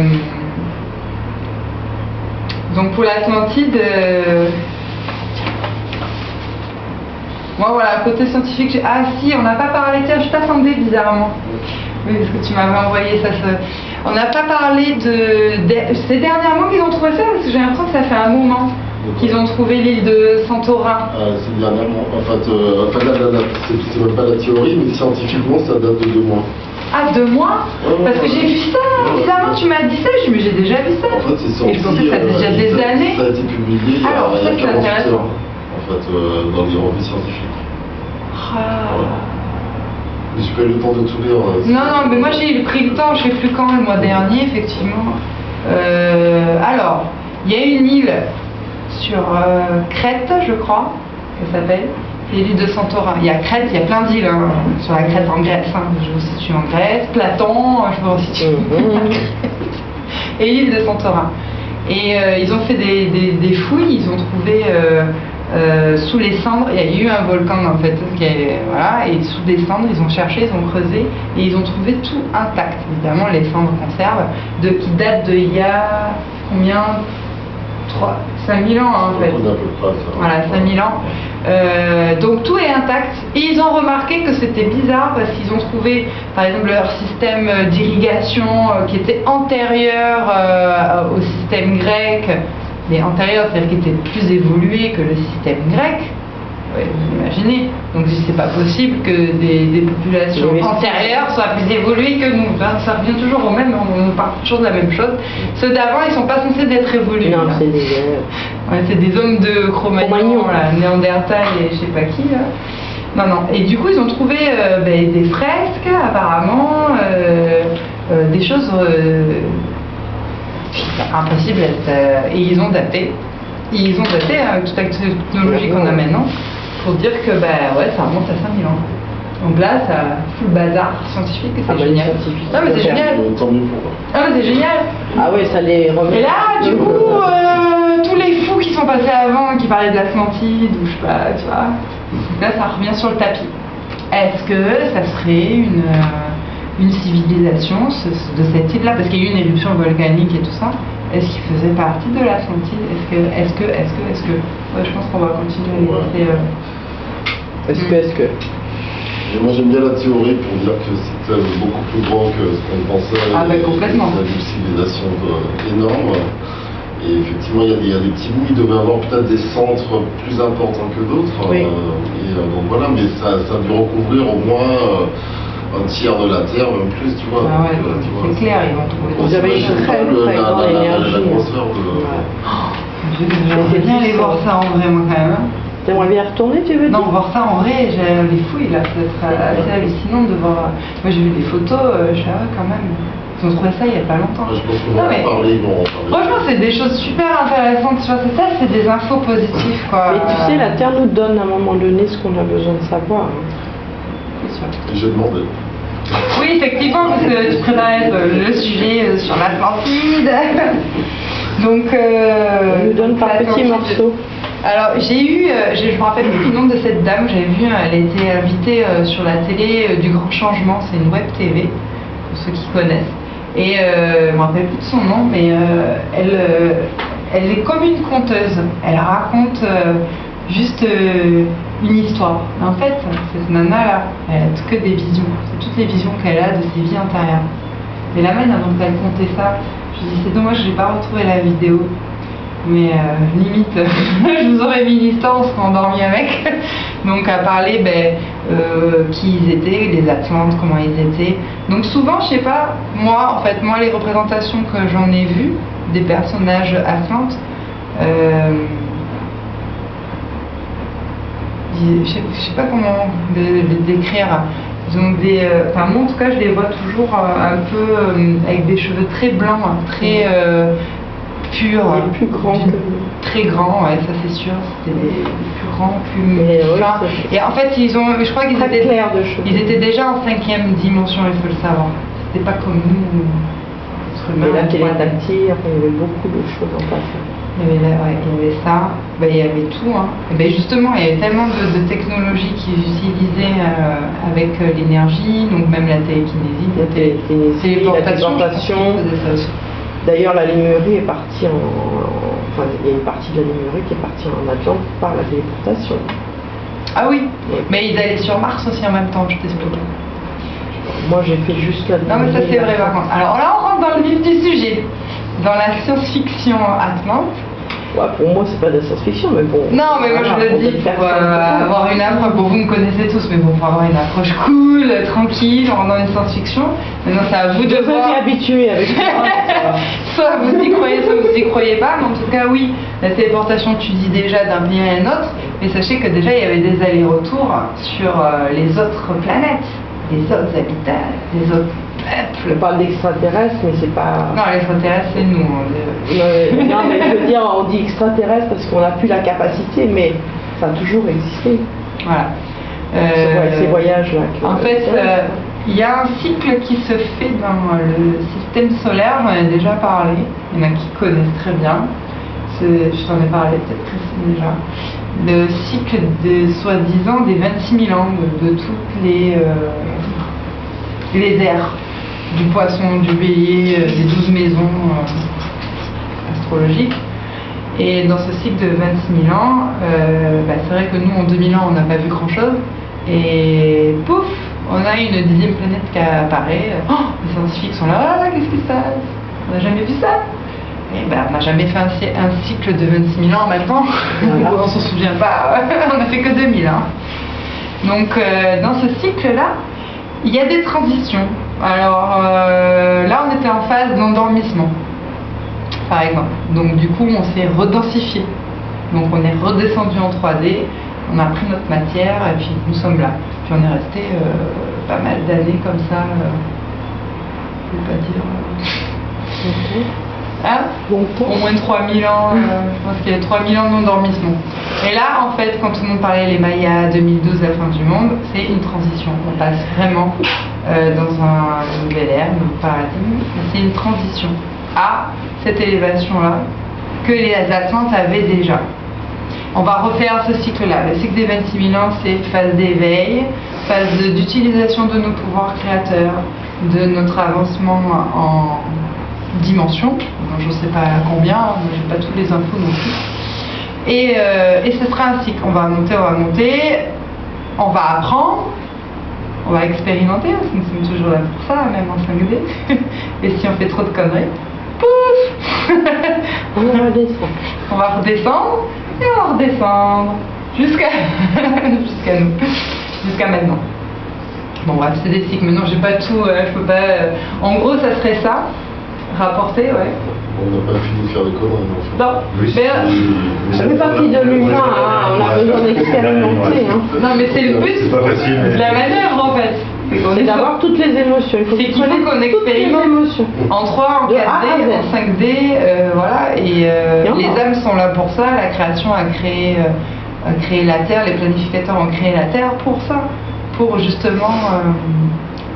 Donc pour l'Atlantide, euh, moi voilà, côté scientifique, j'ai- ah si, on n'a pas parlé, tiens, je t'attendais bizarrement. Oui, parce que tu m'avais envoyé ça. ça- On n'a pas parlé de. de- C'est dernièrement qu'ils ont trouvé ça, parce que j'ai l'impression que ça fait un moment qu'ils ont trouvé l'île de Santorin. Euh, c'est dernièrement. En fait, euh, en fait, la- la- la- c'est même pas la théorie, mais scientifiquement, ça date de deux mois. Ah, deux mois Ouais, Parce que j'ai vu ça, Ouais, ouais. tu m'as dit ça, je mais j'ai déjà vu ça. En fait, c'est sorti. Et je pensais que ça faisait déjà euh, des ça- années. Ça a été publié Alors, il y ça, a c'est 48 intéressant. heures, en fait, euh, dans les revues scientifiques. Ah. Mais J'ai pas eu le temps de tout lire. euh, Non, non, mais moi j'ai pris le temps, je sais plus quand, le mois dernier, effectivement. Euh, alors, il y a une île sur euh, Crète, je crois, qu'elle s'appelle. C'est l'île de Santorin. Il y a Crète, il y a plein d'îles hein, sur la Crète en Grèce. hein. Je vous situe en Grèce. Platon, je vous situe Mhm. et l'île de Santorin. Et euh, ils ont fait des, des- des fouilles, ils ont trouvé euh, sous les cendres, il y a eu un volcan en fait, qui est- voilà, et sous des cendres, ils ont cherché, ils ont creusé, et ils ont trouvé tout intact. Évidemment, les cendres conservent, de, qui datent de il y a combien? 3, 5000 ans hein, en fait. Voilà, 5000 ans. Euh, donc tout est intact. Et ils ont remarqué que c'était bizarre parce qu'ils ont trouvé, par exemple, leur système euh, d'irrigation euh, qui était antérieur euh, au système grec, mais antérieur, c'est-à-dire qui était plus évolué que le système grec. Ouais, vous imaginez. Donc c'est pas possible que des, des populations Oui, antérieures soient plus évoluées que nous. Enfin, ça revient toujours au même, on parle toujours de la même chose. Ceux d'avant, ils sont pas censés d'être évolués. Non, c'est des. euh, Ouais, c'est des hommes de Cro-Magnon, Néandertal et je sais pas qui. Là. Non, non. Et du coup, ils ont trouvé euh, ben, des fresques, apparemment, euh, euh, des choses euh, être, euh, et ils ont daté. Ils ont daté hein, avec toute la technologie qu'on a maintenant pour dire que bah, ouais, ça remonte à 5000 ans. Donc là, ça fout le bazar scientifique c'est Ah bah, génial. scientifique, Non, mais c'est génial. Euh, Tant mieux pour eux. Ah, mais c'est génial. Ah ouais, ça les remet. Et là, du coup, euh, tous les fous qui sont passés avant, qui parlaient de l'Atlantide, ou je sais pas, tu vois, là, ça revient sur le tapis. Est-ce que ça serait une, euh, une civilisation ce- de cette île-là Parce qu'il y a eu une éruption volcanique et tout ça. Est-ce qu'il faisait partie de l'Atlantide Est-ce que, est-ce que, est-ce que, est-ce que? Ouais, je pense qu'on va continuer à les Ouais. laisser, euh, Est-ce que, est-ce que? Et moi j'aime bien la théorie pour dire que c'était beaucoup plus grand que ce qu'on pensait. Ah, bah, et complètement. C'est une civilisation euh, énorme. Et effectivement, il y, a des, il y a des petits bouts, il devait avoir peut-être des centres plus importants que d'autres. Oui. euh, et euh, donc voilà, mais ça, ça a dû recouvrir au moins euh, un tiers de la Terre, même plus, tu vois. Ah ouais, euh, c'est clair, ils vont trouver Vous des avez une très, grande énergie, hein. de- Ouais. J'aimerais bien aller voir ça en vrai, moi, quand même. hein. T'aimerais bien y retourner, tu veux dire? Non, voir ça en vrai, j'ai les fouilles là, ça serait assez hallucinant de voir. Moi j'ai vu des photos, euh, je suis ouais, quand même. Ils ont trouvé ça il n'y a pas longtemps. Je pense qu'on Non, va mais- en parler, ils vont en parler. Franchement, c'est des choses super intéressantes. Tu vois, c'est ça, c'est des infos positives quoi. Mais tu sais, la Terre nous donne à un moment donné ce qu'on a besoin de savoir. hein. C'est Oui, effectivement, parce que tu préparais euh, le sujet euh, sur l'Atlantide. Donc, euh, On nous donne par petits morceaux. Alors, j'ai eu, euh, je me rappelle plus du nom de cette dame, j'avais vu, euh, elle était invitée euh, sur la télé euh, du Grand Changement, c'est une web TV, pour ceux qui connaissent. Et je me rappelle plus de son nom, mais elle, elle est comme une conteuse. Elle raconte juste euh, une histoire. En fait, cette nana-là, elle a que des visions. C'est toutes les visions qu'elle a de ses vies antérieures. Et la manière dont elle comptait ça, je dis c'est dommage, j'ai pas retrouvé la vidéo. Mais euh, limite, je vous aurais mis l'histoire, on serait avec. Donc à parler ben, euh, qui ils étaient, les Atlantes, comment ils étaient. Donc souvent, je sais pas, moi, en fait, moi, les représentations que j'en ai vues des personnages Atlantes, je je sais pas comment les décrire. Ils ont des, euh, enfin moi en tout cas je les vois toujours euh, un peu euh, avec des cheveux très blancs, très purs. Plus grand d'une- que- Très grand, ouais, ça c'est sûr. C'était des, plus grands, plus fins. Et en fait ils ont, je crois qu'ils étaient, ils étaient déjà en cinquième dimension, il faut le savoir. C'était pas comme nous. êtres Mais humains, la on voit- télépathie, enfin, il y avait beaucoup de choses en place. Il y avait, là, ouais, il y avait ça, Ben, il y avait tout. Hein. Et ben, justement, il y avait tellement de, de technologies qui utilisaient euh, avec euh, l'énergie, donc même la télékinésie, La télékinésie, la téléportation. téléportation. D'ailleurs, la Lémurie est partie en. Enfin, il y a une partie de la Lémurie qui est partie en Atlante par la téléportation. Ah oui, Ouais. mais ils allaient sur Mars aussi en même temps, je t'explique. Moi, j'ai fait juste la Non, mais ça c'est vrai par contre. Alors là, on rentre dans le vif du sujet. Dans la science-fiction atlante. Ouais, pour moi, c'est pas de la science-fiction, mais bon. Non, mais moi je le pour dis pour euh, avoir une approche. Bon, vous me connaissez tous, mais bon, pour avoir une approche cool, tranquille, on rentre dans une science-fiction. Maintenant, c'est à vous de veux voir. m'y habituer avec soit vous y croyez, soit vous y croyez pas, mais en tout cas, oui, la téléportation, tu dis déjà d'un pays à un autre, mais sachez que déjà, il y avait des allers-retours sur euh, les autres planètes, les autres habitats, les autres Je parle d'extraterrestres, mais c'est pas. Non, les extraterrestres, c'est nous. Non, mais- je veux dire, on dit extraterrestre parce qu'on n'a plus la capacité, mais ça a toujours existé. Voilà. Ce- Euh, ouais, ces voyages-là. En fait, euh, il y a un cycle qui se fait dans le système solaire, j'en ai déjà parlé, il y en a qui connaissent très bien, je t'en ai parlé peut-être Christine déjà, le cycle de soi-disant des 26 000 ans de, de toutes les, euh, les ères, du poisson, du bélier, euh, des 12 maisons euh, astrologiques. Et dans ce cycle de 26 000 ans, euh, bah, c'est vrai que nous, en 2000 ans, on n'a pas vu grand-chose. Et pouf, on a une dixième planète qui apparaît. Oh, les scientifiques sont là, ah, qu'est-ce qui se passe? On n'a jamais vu ça? Et ben, on n'a jamais fait un, cy- un cycle de 26 000 ans en même temps. Voilà. on s'en souvient pas. on n'a fait que 2000 ans. Donc, euh, dans ce cycle-là, il y a des transitions. Alors, euh, là, on était en phase d'endormissement par exemple. Donc du coup, on s'est redensifié. Donc on est redescendu en 3D, on a pris notre matière et puis nous sommes là. Puis on est resté euh, pas mal d'années comme ça. Euh, je vais pas dire. Longtemps. au moins 3000 ans, euh, je pense qu'il y a 3000 ans d'endormissement. Et là, en fait, quand tout le monde parlait les Mayas 2012, la fin du monde, c'est une transition. On passe vraiment euh, dans un nouvel ère, un nouveau paradigme. C'est une transition à cette élévation-là que les Atlantes avaient déjà. On va refaire ce cycle-là. Le cycle des 26 000 ans, c'est phase d'éveil, phase d'utilisation de nos pouvoirs créateurs, de notre avancement en dimension. Donc, je ne sais pas combien, je n'ai pas toutes les infos non plus. Et, euh, et ce sera un cycle. On va monter, on va monter, on va apprendre, on va expérimenter, parce que nous sommes toujours là pour ça, même en 5D. et si on fait trop de conneries, pouf On va redescendre. On va redescendre et on va redescendre jusqu'à jusqu'à nous, jusqu'à maintenant. Bon bref, c'est des cycles. Maintenant, j'ai pas tout, euh, je peux pas. euh, En gros, ça serait ça, rapporté, ouais. On n'a pas fini de faire des conneries, en fait. Non, Oui, mais, c'est- Ça fait partie de l'humain, hein, on a besoin d'expérimenter. Hein. non, mais c'est le but de la manœuvre en fait. C'est d'avoir toutes les émotions. Il faut qu'il faut qu'on les expérimente. émotions. en 3, en De 4D, A à Z. en 5D, euh, voilà, et euh, Et les âmes sont là pour ça, la création a créé, euh, a créé la Terre, les planificateurs ont créé la Terre pour ça, pour justement, euh,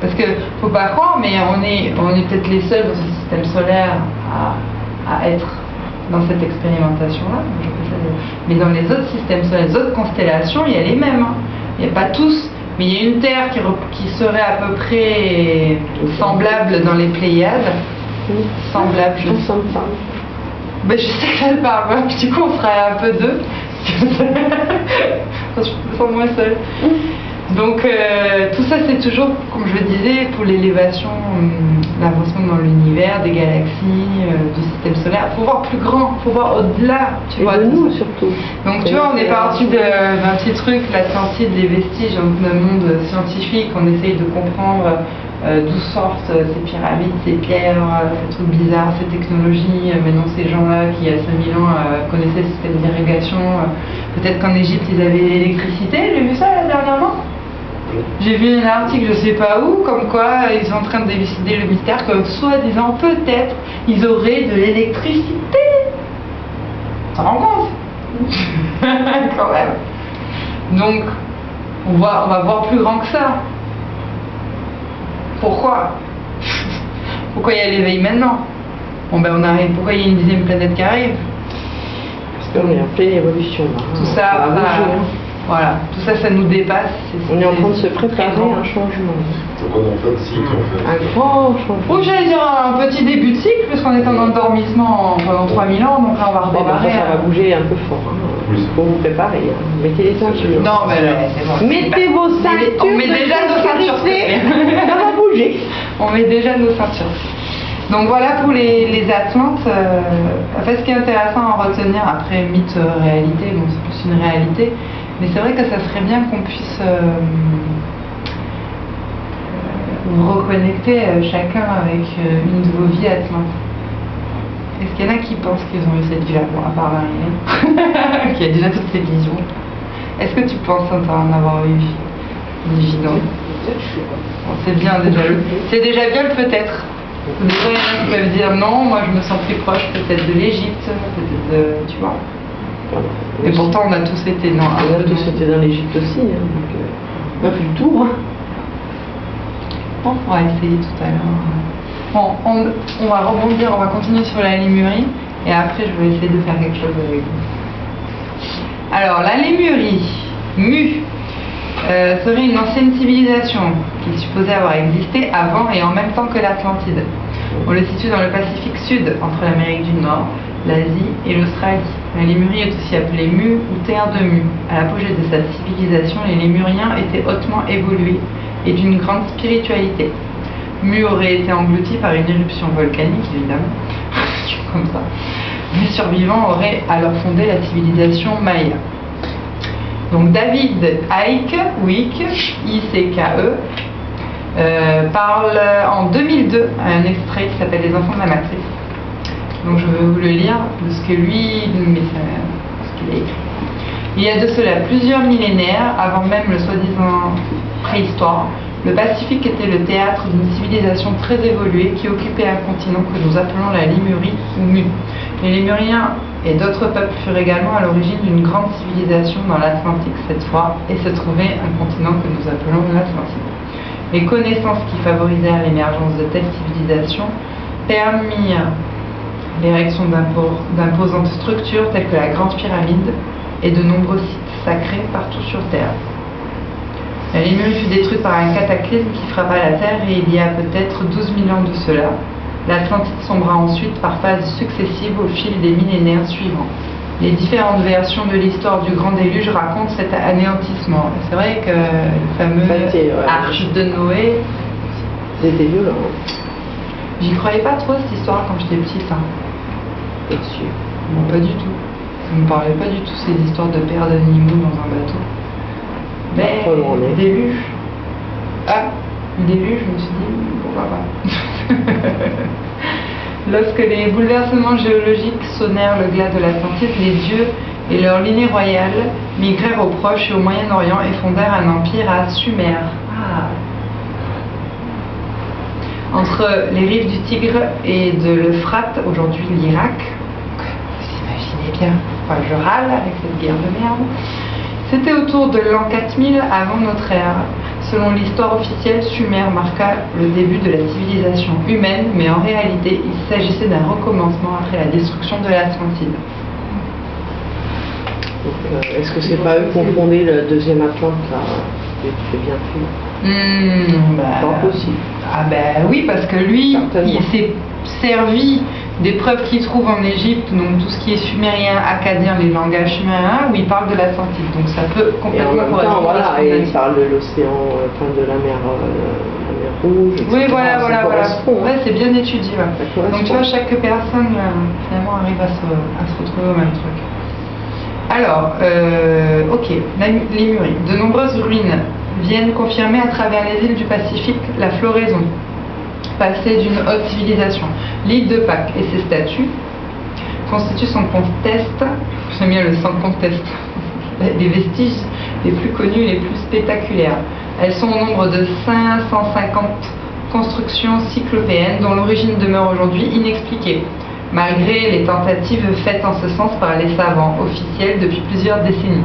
parce que faut pas croire, mais on est, on est peut-être les seuls dans ce système solaire à, à être dans cette expérimentation-là, mais dans les autres systèmes solaires, les autres constellations, il y a les mêmes, hein. il n'y a pas tous, mais il y a une Terre qui, qui serait à peu près semblable dans les Pléiades, semblable, je ben, je sais qu'elle parle, ouais. du coup on serait un peu deux. je me sens moins seule. Donc euh, tout ça c'est toujours, comme je le disais, pour l'élévation, hum, l'avancement dans l'univers, des galaxies, euh, du système solaire. faut voir plus grand, faut voir au-delà, tu Et vois. de nous surtout. Donc tu vois, on est parti d'un petit truc, l'Atlantide, les vestiges, donc d'un monde scientifique, on essaye de comprendre euh, d'où sortent euh, ces pyramides, ces pierres, euh, ces trucs bizarres, ces technologies. Euh, Maintenant, ces gens-là qui, il y a 5000 ans, euh, connaissaient le système d'irrigation, euh, peut-être qu'en Égypte, ils avaient l'électricité, j'ai vu ça là, dernièrement. J'ai vu un article, je sais pas où, comme quoi ils sont en train de décider le mystère, que soi-disant, peut-être, ils auraient de l'électricité. Rends compte Quand même. Donc, on va, on va voir plus grand que ça. Pourquoi? Pourquoi il y a l'éveil maintenant? Bon ben on arrive. Pourquoi il y a une dixième planète qui arrive? Parce qu'on est en pleine évolution. là. Tout ça, va ça- hein. Voilà, tout ça, ça nous dépasse. On est en train de se préparer à un changement. Donc on est en fin de cycle, en fait. Un grand changement. Ou j'allais dire un petit début de cycle, puisqu'on est en endormissement pendant 3000 ans, donc là on va redémarrer. ça, ça va hein. bouger un peu fort. Hein. Oui. Faut vous préparer. hein. Mettez les ceintures. Non, mais là, c'est bon. Mettez vos ceintures. On met déjà nos ceintures. Ça va bouger. On met déjà nos ceintures. Donc voilà pour les, les Atlantes. euh, en fait, ce qui est intéressant à en retenir, après mythe, euh, réalité, bon, c'est plus une réalité, mais c'est vrai que ça serait bien qu'on puisse euh, nous reconnecter euh, chacun avec euh, une de vos vies Atlantes. Est-ce qu'il y en a qui pensent qu'ils ont eu cette vie-là Bon, à part Marie-Hélène, qui a déjà toutes ces visions? Est-ce que tu penses en avoir eu une vie Bon, c'est bien déjà le. C'est déjà bien le peut-être. Des fois, il y en a qui peuvent dire non, moi je me sens plus proche peut-être de l'Égypte, peut-être de. Tu vois. Et pourtant, on a tous été dans On a tous été dans l'Égypte aussi. Hein, donc, euh, on a fait le tour. hein. Bon, on va essayer tout à l'heure. Bon, on, on va rebondir, on va continuer sur la lémurie et après je vais essayer de faire quelque chose avec vous. Alors, la lémurie, Mu, euh, serait une ancienne civilisation qui supposée avoir existé avant et en même temps que l'Atlantide. On le situe dans le Pacifique Sud, entre l'Amérique du Nord, l'Asie et l'Australie. La Lémurie est aussi appelée Mu ou Terre de Mu. À l'apogée de sa civilisation, les Lémuriens étaient hautement évolués et d'une grande spiritualité. Mu aurait été englouti par une éruption volcanique, évidemment, comme ça. Les survivants auraient alors fondé la civilisation Maya. Donc David Icke, Wick, I-C-K-E, parle en 2002 un extrait qui s'appelle Les enfants de la matrice. Donc je vais vous le lire de ce que lui. Il y a de cela plusieurs millénaires, avant même le soi-disant préhistoire, le Pacifique était le théâtre d'une civilisation très évoluée qui occupait un continent que nous appelons la Lémurie ou Mu. Les Lémuriens et d'autres peuples furent également à l'origine d'une grande civilisation dans l'Atlantique cette fois, et se trouvait un continent que nous appelons l'Atlantide. Les connaissances qui favorisèrent l'émergence de telles civilisations permirent l'érection d'impo- d'imposantes structures telles que la Grande Pyramide et de nombreux sites sacrés partout sur Terre. La Lémurie fut détruite par un cataclysme qui frappa la Terre et il y a peut-être 12 000 ans de cela. L'Atlantide sombra ensuite par phases successives au fil des millénaires suivants. Les différentes versions de l'histoire du Grand Déluge racontent cet anéantissement. C'est vrai que le fameux ouais. Arche de Noé, C'était violent. J'y croyais pas trop cette histoire quand j'étais petite. hein. Là-dessus. Bon, pas du tout. Ça me parlait pas du tout ces histoires de pères d'animaux dans un bateau. Mais mais- déluge. Ah, déluge, je me suis dit, pourquoi pas. Lorsque les bouleversements géologiques sonnèrent le glas de l'Atlantide, les dieux et leur lignée royale migrèrent au Proche et au Moyen-Orient et fondèrent un empire à Sumer. Ah. Entre les rives du Tigre et de l'Euphrate, aujourd'hui l'Irak, vous imaginez bien, enfin, je râle avec cette guerre de merde. C'était autour de l'an 4000 avant notre ère. Selon l'histoire officielle, Sumer marqua le début de la civilisation humaine, mais en réalité, il s'agissait d'un recommencement après la destruction de l'Atlantide. Euh, Est-ce que c'est pas eux qui ont fondé le deuxième Atlante là? Tu fais bien fait. Hmm, bah, Pas possible. Ah ben oui, parce que lui, il s'est servi des preuves qu'il trouve en Égypte, donc tout ce qui est sumérien, acadien, les langages sumériens, où il parle de l'Atlantide. Donc ça peut Et en complètement même temps, à voilà, et il parle de l'océan, euh, enfin de la mer, euh, la mer rouge. Oui, voilà, voilà, voilà. hein. Ouais, c'est bien étudié. ouais. Donc tu vois, chaque personne euh, finalement arrive à se, à se retrouver au même truc. Alors, euh, ok, la- Lémurie. De nombreuses ruines viennent confirmer à travers les îles du Pacifique la floraison passée d'une haute civilisation. L'île de Pâques et ses statues constituent sans conteste, j'aime bien le sans conteste, les vestiges les plus connus et les plus spectaculaires. Elles sont au nombre de 550 constructions cyclopéennes dont l'origine demeure aujourd'hui inexpliquée, malgré les tentatives faites en ce sens par les savants officiels depuis plusieurs décennies.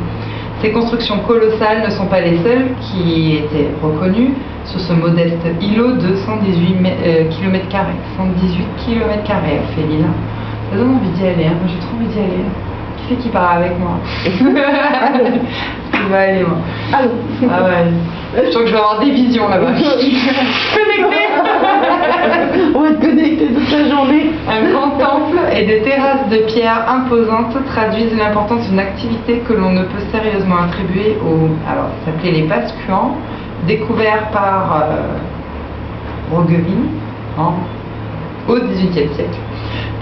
Ces constructions colossales ne sont pas les seules qui étaient reconnues sur ce modeste îlot de 118 km. 118 km, elle fait. Ça donne envie d'y aller, hein. moi j'ai trop envie d'y aller. Qui c'est qui part avec moi? Aller moi Ah ouais, je sens que je vais avoir des visions là-bas. Connecté On va être connectés toute la journée. Un grand temple et des terrasses de pierre imposantes traduisent l'importance d'une activité que l'on ne peut sérieusement attribuer aux. Alors, ça s'appelait les Pascuans, découverts par euh, en- au XVIIIe siècle.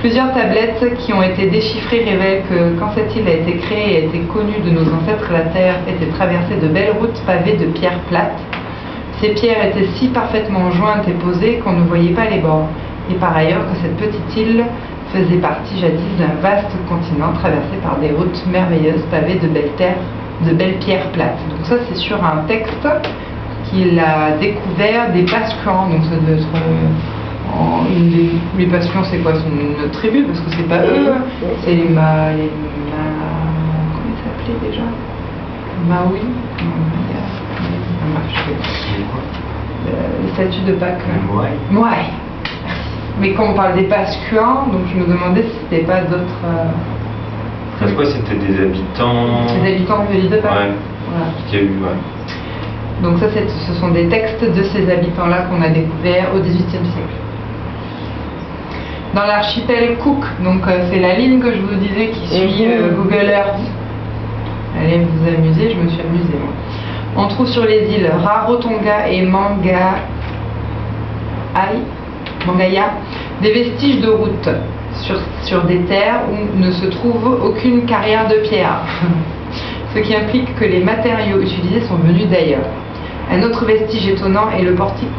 Plusieurs tablettes qui ont été déchiffrées révèlent que quand cette île a été créée et a été connue de nos ancêtres, la terre était traversée de belles routes pavées de pierres plates. Ces pierres étaient si parfaitement jointes et posées qu'on ne voyait pas les bords. Et par ailleurs que cette petite île faisait partie jadis d'un vaste continent traversé par des routes merveilleuses pavées de belles terres, de belles pierres plates. Donc ça c'est sur un texte qu'il a découvert des Pascuans. Donc en- une les Pascuans c'est quoi? C'est une autre tribu parce que c'est pas eux, c'est les Ma, les Ma, comment ils s'appelaient déjà? Maui? Euh, les statues de Pâques. Ouais. Ouais. Mais quand on parle des Pascuans, donc je me demandais si c'était pas d'autres euh, que c'était des habitants. des habitants de l'île de Pâques. Ouais. Voilà. Qu'il y a eu, ouais. Donc ça, ce sont des textes de ces habitants-là qu'on a découverts au XVIIIe siècle. Dans l'archipel Cook, donc euh, c'est la ligne que je vous disais qui suit Mhm. euh, Google Earth. Allez vous amuser, je me suis amusée moi. On trouve sur les îles Rarotonga et Manga... Mangaya des vestiges de route sur, sur des terres où ne se trouve aucune carrière de pierre, ce qui implique que les matériaux utilisés sont venus d'ailleurs. Un autre vestige étonnant est le portique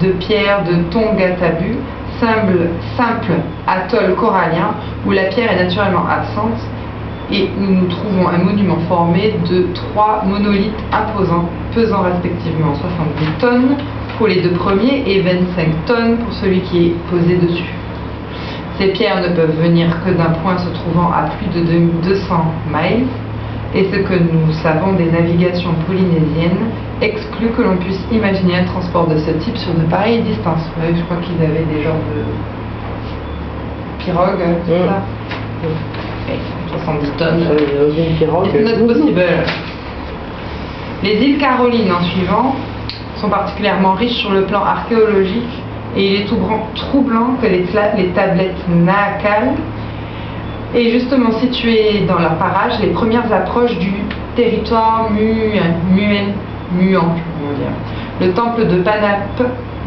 de pierre de Tongatabu, simple, atoll corallien où la pierre est naturellement absente et où nous trouvons un monument formé de trois monolithes imposants, pesant respectivement 70 tonnes pour les deux premiers et 25 tonnes pour celui qui est posé dessus. Ces pierres ne peuvent venir que d'un point se trouvant à plus de 200 miles et ce que nous savons des navigations polynésiennes exclut que l'on puisse imaginer un transport de ce type sur de pareilles distances. Vous je crois qu'ils avaient des genres de pirogues, c'est Mm. ça Ouais, 70 tonnes. Dans une pirogue. It's not possible. Les îles Carolines, en suivant, sont particulièrement riches sur le plan archéologique et il est tout grand- troublant que les, tablettes Naakal aient justement situé dans leur parage les premières approches du territoire muan, muan, muan, je veux dire. Le temple de Panap,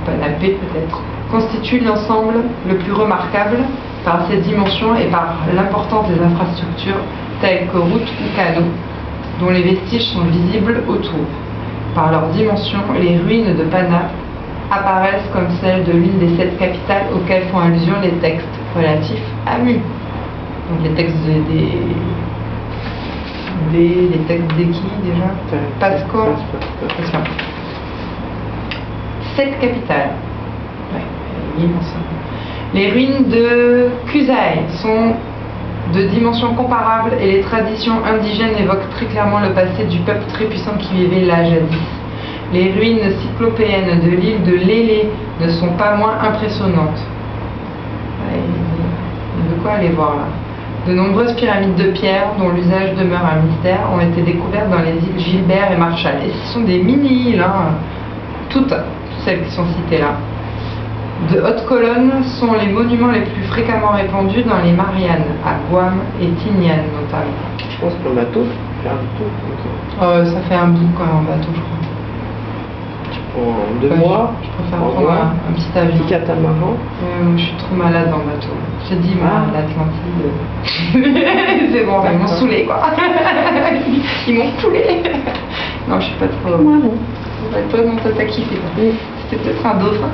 Panapé peut-être, constitue l'ensemble le plus remarquable par ses dimensions et par l'importance des infrastructures telles que routes ou canaux, dont les vestiges sont visibles autour. Par leurs dimensions, les ruines de Pana apparaissent comme celles de l'une des sept capitales auxquelles font allusion les textes relatifs à Mu. Donc les textes des, des, les textes des qui déjà Pascal. Sept capitales. Ouais, hein. Les ruines de Kusai sont de dimensions comparables et les traditions indigènes évoquent très clairement le passé du peuple très puissant qui vivait là jadis. Les ruines cyclopéennes de l'île de Lélé ne sont pas moins impressionnantes. Ouais, de quoi aller voir là. De nombreuses pyramides de pierre, dont l'usage demeure un mystère, ont été découvertes dans les îles Gilbert et Marshall. Et ce sont des mini-îles, hein, toutes, toutes celles qui sont citées là. De hautes colonnes sont les monuments les plus fréquemment répandus dans les Mariannes, à Guam et Tinian notamment. Je pense qu'un bateau, faire le tour. donc, Euh, ça fait un bout quand même en bateau, je crois. En deux Ouais, mois, Je préfère en prendre un, un petit avion. petit catamaran. Euh, je suis trop malade en bateau. J'ai dit, moi, Ah. l'Atlantide. c'est bon, ils m'ont saoulé, quoi. ils m'ont coulé. non, je suis pas trop. Moi, non. Ouais, Toi, non, toi, t'as kiffé. C'était peut-être un dauphin.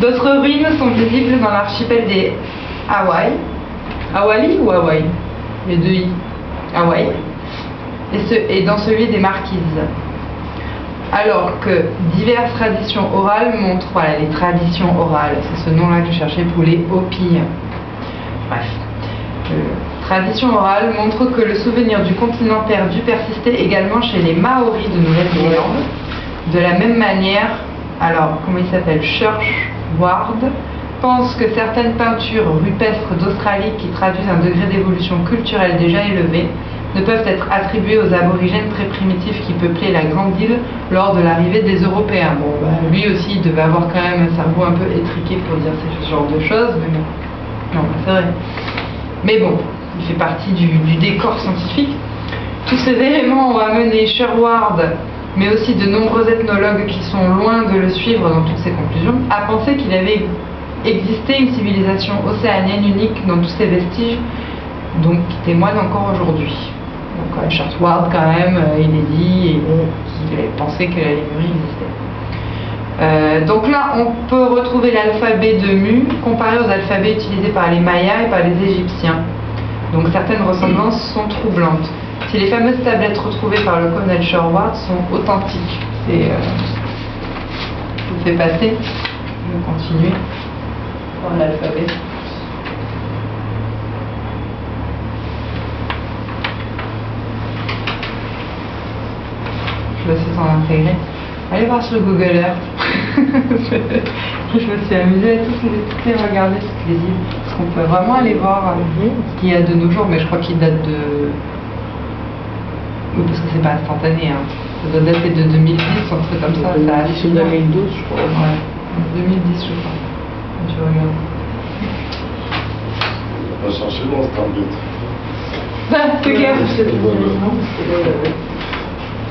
D'autres ruines sont visibles dans l'archipel des Hawaï. Hawaii ou Hawaï? Les deux I. Hawaï. Et, ce- et dans celui des Marquises. Alors que diverses traditions orales montrent, voilà, les traditions orales, c'est ce nom-là que je cherchais pour les Hopi. Bref. Euh, tradition orale montre que le souvenir du continent perdu persistait également chez les Maoris de Nouvelle-Zélande. De la même manière, alors, comment il s'appelle Church Ward pense que certaines peintures rupestres d'Australie qui traduisent un degré d'évolution culturelle déjà élevé ne peuvent être attribuées aux aborigènes très primitifs qui peuplaient la grande île lors de l'arrivée des Européens. Bon, bah, lui aussi, il devait avoir quand même un cerveau un peu étriqué pour dire ce genre de choses, mais bon. Non, bah, c'est vrai. Mais bon, il fait partie du, du décor scientifique. Tous ces éléments ont amené Sherward, mais aussi de nombreux ethnologues qui sont loin de le suivre dans toutes ses conclusions, à penser qu'il avait existé une civilisation océanienne unique dans tous ses vestiges, donc qui témoigne encore aujourd'hui. Donc euh, Sherward, quand même, euh, il est dit et avait pensé que la Lémurie existait. Euh, donc là, on peut retrouver l'alphabet de Mu comparé aux alphabets utilisés par les Mayas et par les Égyptiens. Donc certaines ressemblances sont troublantes. Si les fameuses tablettes retrouvées par le colonel Sherwood sont authentiques, c'est, euh, je vous fais passer, je vais continuer par l'alphabet. Je le sais sans intégrer. Allez voir sur Google Earth. je me suis amusée à toutes les, toutes les regarder, toutes les îles. Parce qu'on peut vraiment aller voir euh, ce qu'il y a de nos jours, mais je crois qu'il date de. Oui, parce que c'est pas instantané. Hein. Ça doit dater de 2010, un truc comme ça. ça a 2010 ou six ans. 2012, je crois. Ouais, 2010, je crois. Tu regardes. On va chercher dans ce. Ah, c'est clair.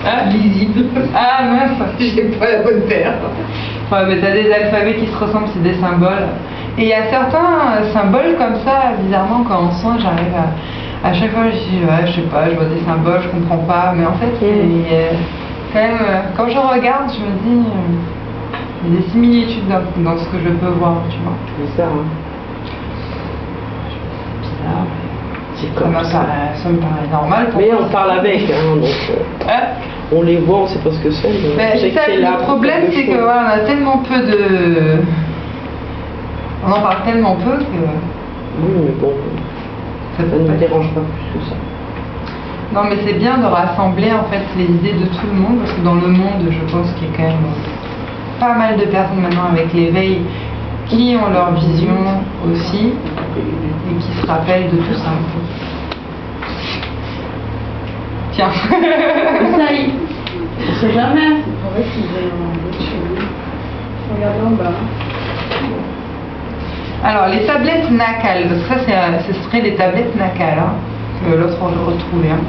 Ah, lisible. Ah mince, j'ai pas la bonne paire. Ouais, mais t'as des alphabets qui se ressemblent, c'est des symboles. Et il y a certains euh, symboles comme ça, bizarrement, quand on sent, j'arrive à. À chaque fois, je dis, ouais, je sais pas, je vois des symboles, je comprends pas. Mais en fait, c'est, euh, quand même, euh, quand je regarde, je me dis, euh, il y a des similitudes dans, dans ce que je peux voir, tu vois. C'est ça, hein. Bizarre. C'est Ça, comme me ça. paraît, ça me paraît normal. pour Mais on parle avec, hein, donc euh, Hein on les voit, on sait pas ce que c'est. Ben, le problème, c'est que voilà, on a tellement peu de. On en parle tellement peu que Oui, mais bon, ça ça ne me dérange pas plus que ça. Non, mais c'est bien de rassembler en fait les idées de tout le monde parce que dans le monde, je pense qu'il y a quand même pas mal de personnes maintenant avec l'éveil qui ont leur vision aussi et qui se rappellent de tout ça. Tiens. Ça y est. On sait jamais. C'est qu'ils chez lui. Regardez en bas. Alors, les tablettes NACAL, parce que ça, c'est, euh, ce serait les tablettes NACAL, hein, que l'autre on a retrouvé. hein.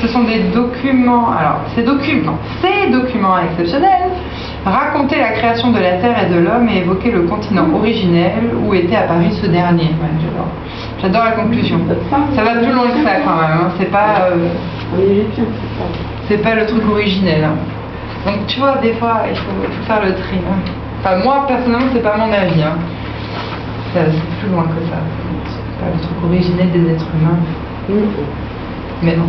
Ce sont des documents, alors, ces documents, ces documents exceptionnels raconter la création de la Terre et de l'homme et évoquer le continent originel où était apparu ce dernier. J'adore. J'adore la conclusion. Ça va plus loin que ça quand même. hein. C'est pas, euh, c'est pas le truc originel. hein. Donc tu vois, des fois, il faut, faire le tri. hein. Enfin, moi personnellement, c'est pas mon avis. Ça, C'est plus loin que ça. C'est pas le truc originel des êtres humains. Mais non.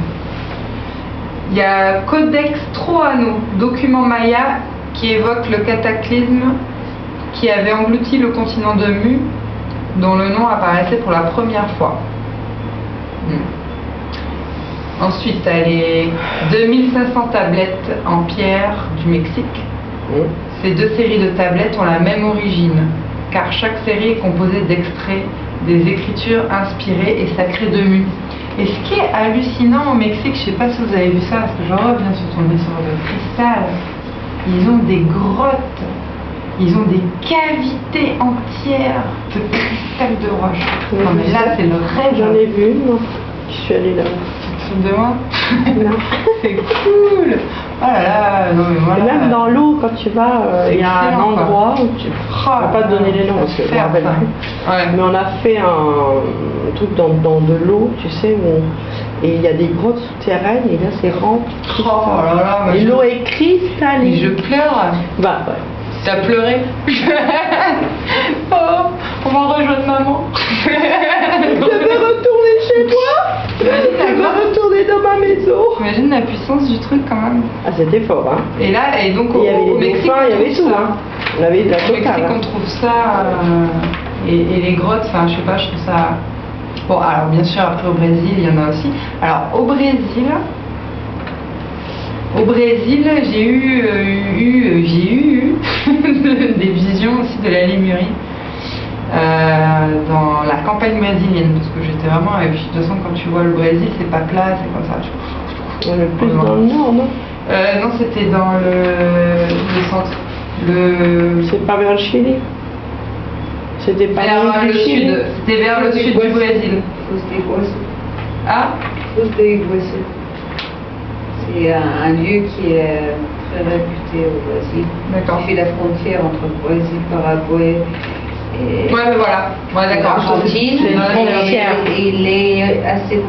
Il y a Codex Troano, document maya qui évoque le cataclysme qui avait englouti le continent de Mu, dont le nom apparaissait pour la première fois. Hmm. Ensuite, tu as les 2500 tablettes en pierre du Mexique. Ces deux séries de tablettes ont la même origine, car chaque série est composée d'extraits des écritures inspirées et sacrées de Mu. Et ce qui est hallucinant au Mexique, je sais pas si vous avez vu ça, parce que je reviens sur ton sur le cristal, ils ont des grottes, ils ont des cavités entières de cristal de roche. Non mais là c'est le rêve. J'en ai vu moi. Je suis allée là. De moi. C'est cool. Oh là là, non mais Et même dans l'eau, quand tu vas, euh, il y a un quoi. endroit où tu. Oh On va pas te donner les noms parce que faire. Ouais. Mais on a fait un, truc dans, dans de l'eau, tu sais, où on- et il y a des grottes souterraines et là c'est rempli. Oh là là, mais et je- l'eau est cristalline. je pleure. Bah ouais. T'as pleuré Oh, on va rejoindre maman. Je vais retourner chez moi. Je vais retourner dans ma maison. T'imagines la puissance du truc quand même. Ah c'était fort, hein. Et là, et donc Il y avait au, au les Mexique, dauphins, il y on avait tout, ça. hein. On avait de la Au Mexique, totale. on hein. trouve ça. euh, et, et les grottes, enfin, je sais pas, je trouve ça. Bon, alors bien sûr, après au Brésil, il y en a aussi. Alors au Brésil, au Brésil, j'ai eu, euh, eu, j'ai eu des visions aussi de la Lémurie dans la campagne brésilienne, parce que j'étais vraiment. Et puis de toute façon, quand tu vois le Brésil, c'est pas plat, c'est comme ça. tu- plus dans le nord, non Euh, non, c'était dans le, le centre. Le, C'est pas vers le Chili C'était pas vers vers le sud. C'était vers le sud du Brésil. Los de Iguaçu. Ah, Los de Iguaçu. C'est un, lieu qui est très réputé au Brésil. D'accord. Qui fait la frontière entre Brésil, Paraguay et ouais, mais voilà. Ouais, d'accord. frontière. et Il est assez,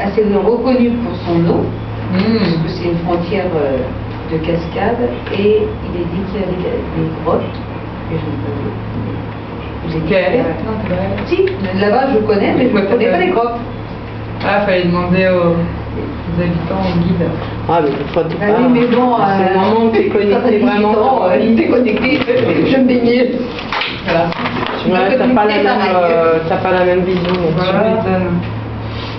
assez reconnu pour son eau, Hmm. parce que c'est une frontière euh, de cascade, et il est dit qu'il y a des, des grottes. Et je ne pas allé allé. Si, là-bas je connais, mais je ne connais pas les grottes. Ah, fallait demander aux, aux habitants, au guide. Ah, mais t'es Ah oui, mais bon, à ce moment, t'es connecté vraiment. Euh, t'es connecté, je me baignais. Voilà. Je me Ouais, t'as connectais pas, la même, pareil. euh, pas la même vision. Tu tu.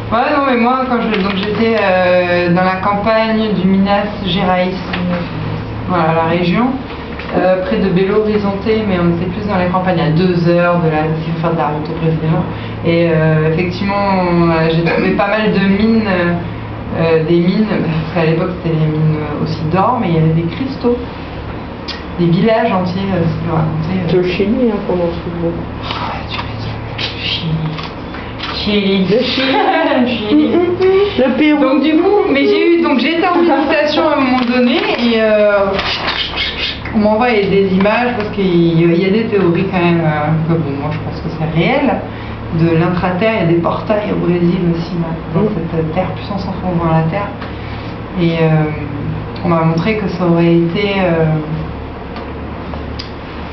Ouais, non, mais moi, quand je, donc j'étais euh, dans la campagne du Minas Gerais, voilà, la région, euh, près de Belo Horizonte, mais on était plus dans la campagne, à deux heures de la, faire de la route au Brésil. hein. Et euh, effectivement, j'ai trouvé pas mal de mines, euh, des mines, parce qu'à l'époque c'était les mines aussi d'or, mais il y avait des cristaux, des villages entiers, euh, ce racontaient. C'est au Chili hein, en trouve beaucoup. Ah, tu m'étonnes. Chili. Chili. Le Chili. Chili. Le Pérou. Donc du coup, mais j'ai eu, donc j'étais en méditation à un moment donné et euh, on m'envoie des images parce qu'il y a- il y a des théories quand même, euh, que bon, moi je pense que c'est réel, de l'intraterre, il y a des portails au Brésil aussi, dans Mm. cette terre, puissance en fond dans la terre. Et euh, on m'a montré que ça aurait été... euh,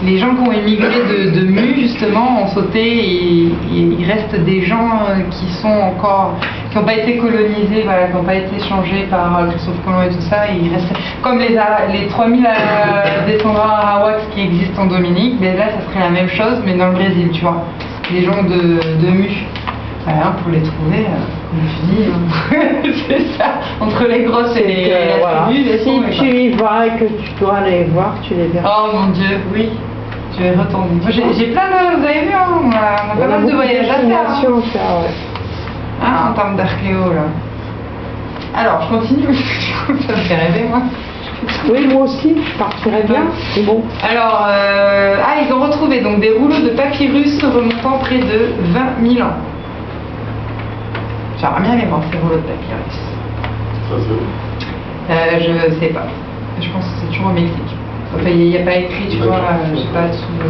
les gens qui ont émigré de, de Mu justement ont sauté et, il reste des gens euh, qui sont encore qui n'ont pas été colonisés, voilà, qui n'ont pas été changés par euh, Christophe Colomb et tout ça. Et il reste comme les, les 3000 euh, descendants arawaks qui existent en Dominique, mais là ça serait la même chose mais dans le Brésil, tu vois. Les gens de, de Mu. Voilà, pour les trouver, euh, comme tu dis, hein. c'est ça, entre les grosses et les, Euh, la voilà. tribu, les Si tu y vas et que tu dois aller voir, tu les verras. Oh mon dieu, oui. Je vais retourner. J'ai plein de. Vous avez vu, hein, on a, on a pas mal de voyages à faire. hein. faire, ouais. Hein, en termes d'archéo, là. Alors, je continue. Ça me fait rêver, moi. Oui, moi aussi, je partirais bien. Mais bon, Alors, euh, ah, ils ont retrouvé donc des rouleaux de papyrus remontant près de 20 000 ans. J'aimerais bien les voir, ces rouleaux de papyrus. Ça, c'est- Euh, je sais pas. Je pense que c'est toujours au Mexique. Enfin, il n'y a, pas écrit, tu vois, euh, je sais pas, sous le.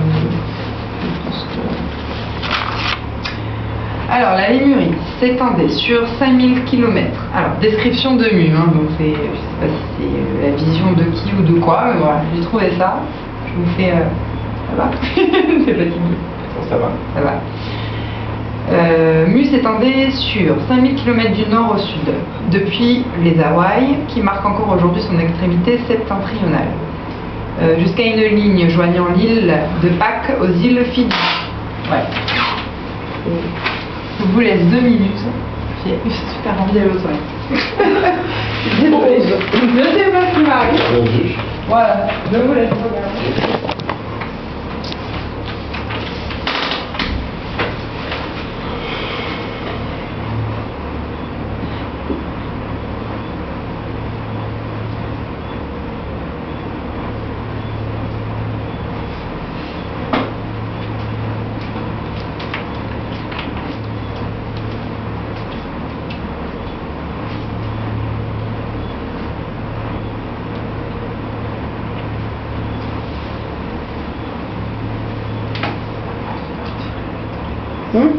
Alors, la Lémurie s'étendait sur 5000 km. Alors, description de Mu, hein, donc c'est, je sais pas si c'est euh, la vision de qui ou de quoi, mais voilà, j'ai trouvé ça. Je vous fais. euh, ça va? C'est fatigué. Ça va. Ça va. Euh, Mu s'étendait sur 5000 km du nord au sud, depuis les Hawaïs, qui marquent encore aujourd'hui son extrémité septentrionale, euh, jusqu'à une ligne joignant l'île de Pâques aux îles Fidji. Ouais. Je vous laisse deux minutes. J'ai super envie d'aller aux toilettes. Désolée. Je sais pas ce qui m'arrive. Bien vu. Voilà, je vous laisse regarder. Hum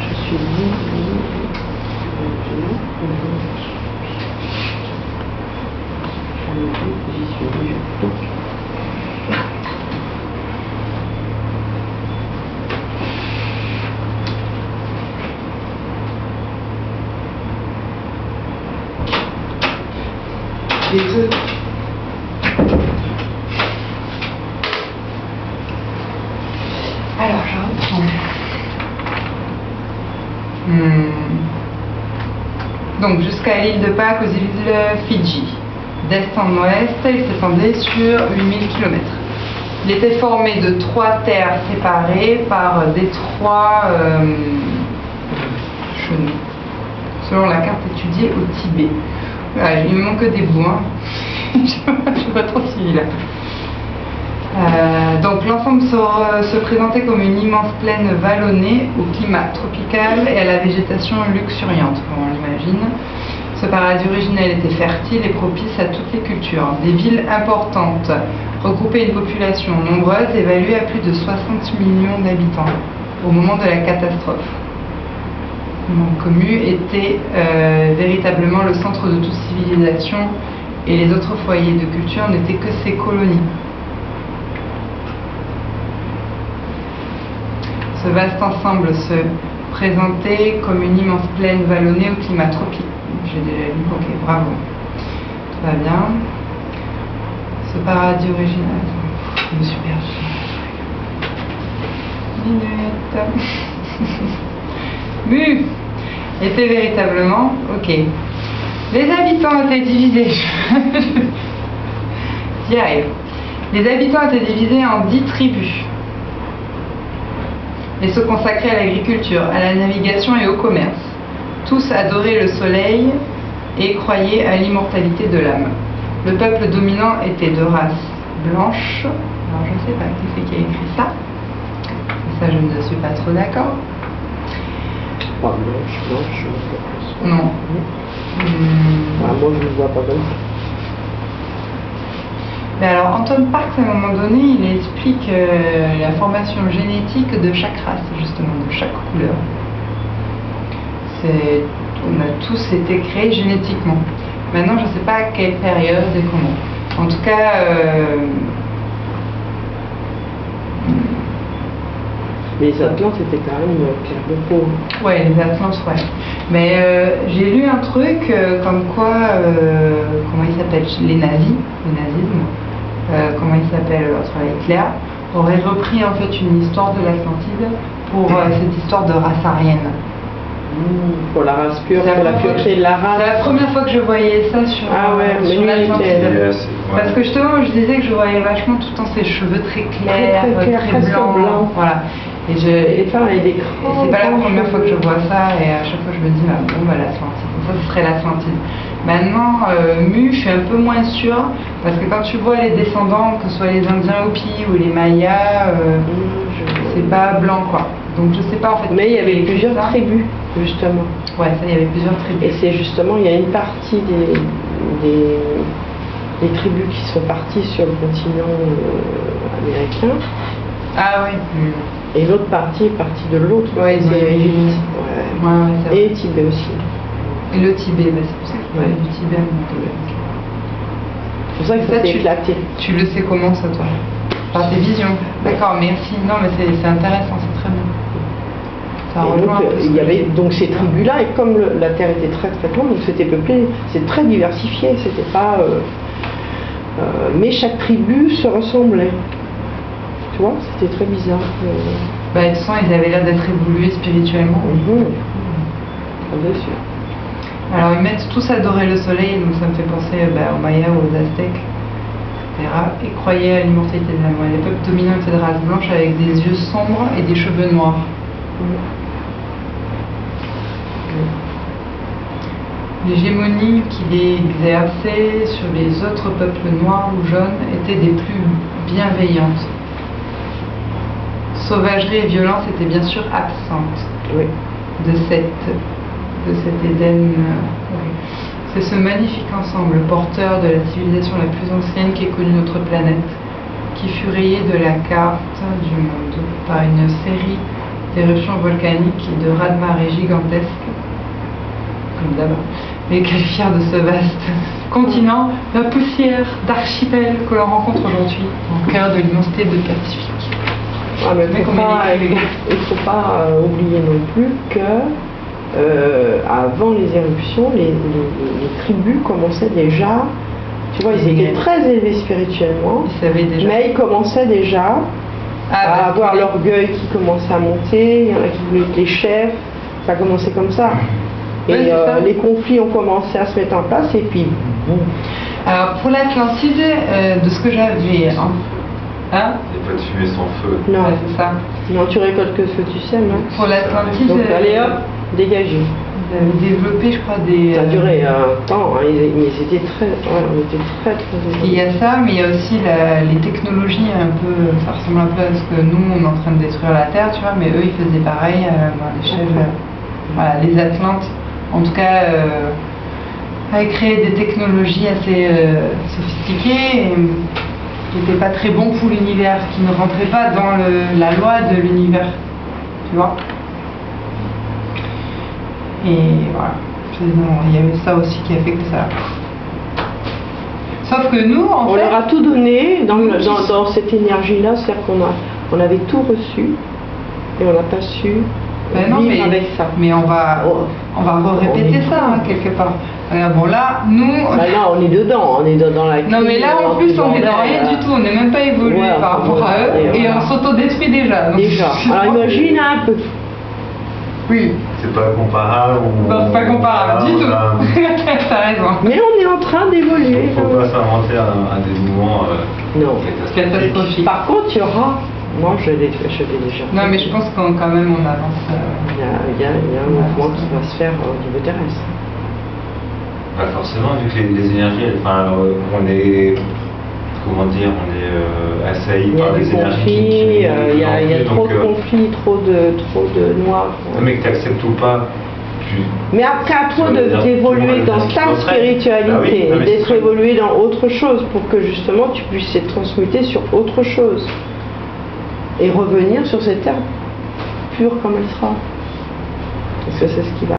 Je suis J'y suis venu. Alors, je reprends. Hmm. Donc, jusqu'à l'île de Pâques, aux îles Fidji. D'est en ouest, il s'étendait sur 8000 km. Il était formé de trois terres séparées par des trois euh, chenaux, selon la carte étudiée au Tibet. Il manque des bouts. hein. Je ne suis pas trop là. Euh, donc l'ensemble se, présentait comme une immense plaine vallonnée au climat tropical et à la végétation luxuriante, on l'imagine. Ce paradis originel était fertile et propice à toutes les cultures. Des villes importantes regroupaient une population nombreuse évaluée à plus de 60 millions d'habitants au moment de la catastrophe. Donc Mu était euh, véritablement le centre de toute civilisation et les autres foyers de culture n'étaient que ses colonies. Ce vaste ensemble se présentait comme une immense plaine vallonnée au climat tropical. J'ai déjà lu, ok, bravo. Tout va bien. Ce paradis original. Je me suis. Minute. Mu était véritablement, ok. Les habitants étaient divisés. J'y arrive. Les habitants étaient divisés en dix tribus et se consacraient à l'agriculture, à la navigation et au commerce. Tous adoraient le soleil et croyaient à l'immortalité de l'âme. Le peuple dominant était de race blanche. Alors je ne sais pas qui c'est qui a écrit ça. Ça, je ne suis pas trop d'accord. Pas blanche, blanche. blanche. Non. Hmm. Ah, moi, je le vois pas comme ça. Mais alors, Anton Parks, à un moment donné, il explique euh, la formation génétique de chaque race, justement, de chaque couleur. On a tous été créés génétiquement. Maintenant, je ne sais pas à quelle période et comment. En tout cas, euh, Les Atlantes étaient quand même euh, clair de peau. Ouais, les Atlantes, ouais. Mais euh, j'ai lu un truc euh, comme quoi, euh, comment il s'appelle Les nazis, le nazisme, euh, comment il s'appelle entre Hitler, aurait repris en fait une histoire de l'Atlantide pour euh, cette histoire de race aryenne. Pour la race pure, C'est la pour la première fois pureté de la C'est la race. première fois que je voyais ça sur, Ah ouais, sur c'est- ouais. Parce que justement, je disais que je voyais vachement tout le temps ses cheveux très clairs, Très, très clairs, très blancs. Voilà. Et je, Et enfin, et grands, c'est pas la première fois que je vois ça et à chaque fois je me dis ah, bon bah l'Atlantide, ça ce serait l'Atlantide. Maintenant euh, Mu je suis un peu moins sûre parce que quand tu vois les descendants, que ce soit les Indiens Hopi ou les Mayas, euh, c'est pas blanc quoi. Donc je sais pas en fait. Mais il y avait plusieurs ça. tribus, justement. Ouais, ça, il y avait plusieurs tribus. Et c'est justement, il y a une partie des, des, des tribus qui sont parties sur le continent euh, américain, Ah oui. et l'autre partie est partie de l'autre Ouais. Ouais, Ouais. ouais, c'est vrai. Et Tibet aussi. Et le Tibet, bah, c'est pour ça qu'il parlait Ouais. du Tibet. C'est pour ça que Ça, tu- éclaté. Tu le sais comment ça, toi? Par tes visions. D'accord, merci. Non, mais c'est intéressant, c'est très bien. Et donc, il y avait donc ces tribus-là, et comme le- la Terre était très très grande, donc c'était peuplé, c'est très diversifié, c'était pas. euh, euh, mais chaque tribu se ressemblait. Tu vois, c'était très bizarre. Bah, de toute façon, ils avaient l'air d'être évolués spirituellement. mhm. Ah, bien sûr. Alors, ils mettent tous adorer le soleil, donc ça me fait penser euh, bah, aux Mayas, aux Aztèques, etc. Et croyaient à l'immortalité de l'âme. Ouais, Les peuples dominants étaient de race blanche avec des yeux sombres et des cheveux noirs. L'hégémonie qu'il exerçait sur les autres peuples noirs ou jaunes était des plus bienveillantes. Sauvagerie et violence étaient bien sûr absentes Oui. de cette, de cet Éden. euh, oui. C'est ce magnifique ensemble porteur de la civilisation la plus ancienne qui ait connu notre planète, qui fut rayé de la carte du monde par une série d'éruptions volcaniques et de raz-de-marée gigantesques, comme d'hab, et qualifièrent de ce vaste continent la poussière d'archipel que l'on rencontre aujourd'hui au cœur de l'immensité de Pacifique. Ah, mais Mais faut comme pas- il il faut, pas euh, oublier non plus que euh, avant les éruptions, les, les- les tribus commençaient déjà, tu vois, ils étaient très élevés spirituellement, Ils savaient déjà. mais ils commençaient déjà Ah, à avoir l'orgueil qui commençait à monter, il y en a qui voulaient être les chefs, ça a commencé comme ça. Et euh, les conflits ont commencé à se mettre en place et puis bon, Alors pour l'Atlantide, de ce que j'avais, hein, hein Il n'y a pas de fumée sans feu. non, Ouais, c'est ça. non tu récoltes que ce que tu sèmes. hein. Pour l'Atlantide, Donc euh, allez hop, dégagez. ils avaient développé, je crois, des. Ça a euh, duré un temps, hein, ils- c'était très, ouais, on était très très Il y a ça, mais il y a aussi la- les technologies un peu. Ça ressemble un peu à ce que nous, on est en train de détruire la Terre, tu vois, mais eux, ils faisaient pareil euh, à l'échelle. euh, voilà, les Atlantes, en tout cas, euh, avaient créé des technologies assez euh, sophistiquées et euh, qui n'étaient pas très bons pour l'univers, qui ne rentraient pas dans le- la loi de l'univers, tu vois. Et voilà. Il y avait ça aussi qui a fait que ça. Sauf que nous, en On fait. leur a tout donné dans, dans, dans cette énergie-là, c'est-à-dire qu'on a, on avait tout reçu et on n'a pas su Ben non, mais, avec ça. mais on va, Oh. on va répéter On est ça hein, quelque part. Regarde, bon là, nous. Bah là, on est dedans, on est dans, la non mais là en plus on est dans rien du tout, on n'est même pas évolué Ouais, par rapport à eux et et voilà. on s'autodétruit déjà. donc- Déjà. Alors imagine un peu. Oui, C'est pas comparable. ou- non, c'est pas comparable du tout. T'as raison. Mais on est en train d'évoluer. Faut pas s'inventer un, un dénouement euh, Non. catastrophique. Catastrophique. Par contre, il y aura. Moi, je l'ai déjà. Non mais je pense qu'on quand même on avance. euh, Il y a, il y a- il y a un mouvement qui va se faire au niveau terrestre. Pas forcément, vu que les, les énergies, enfin, euh, on est, comment dire, on est euh, assailli Il y a par des énergies il y a, y trop de euh, conflits, trop de, trop de noirs. Mais que tu acceptes ou pas, tu, Mais après, à toi d'évoluer dans ta spiritualité, Bah oui, mais d'être évolué dans autre chose pour que justement tu puisses être transmuté sur autre chose et revenir sur cette terre pure comme elle sera. Parce que c'est ce qui va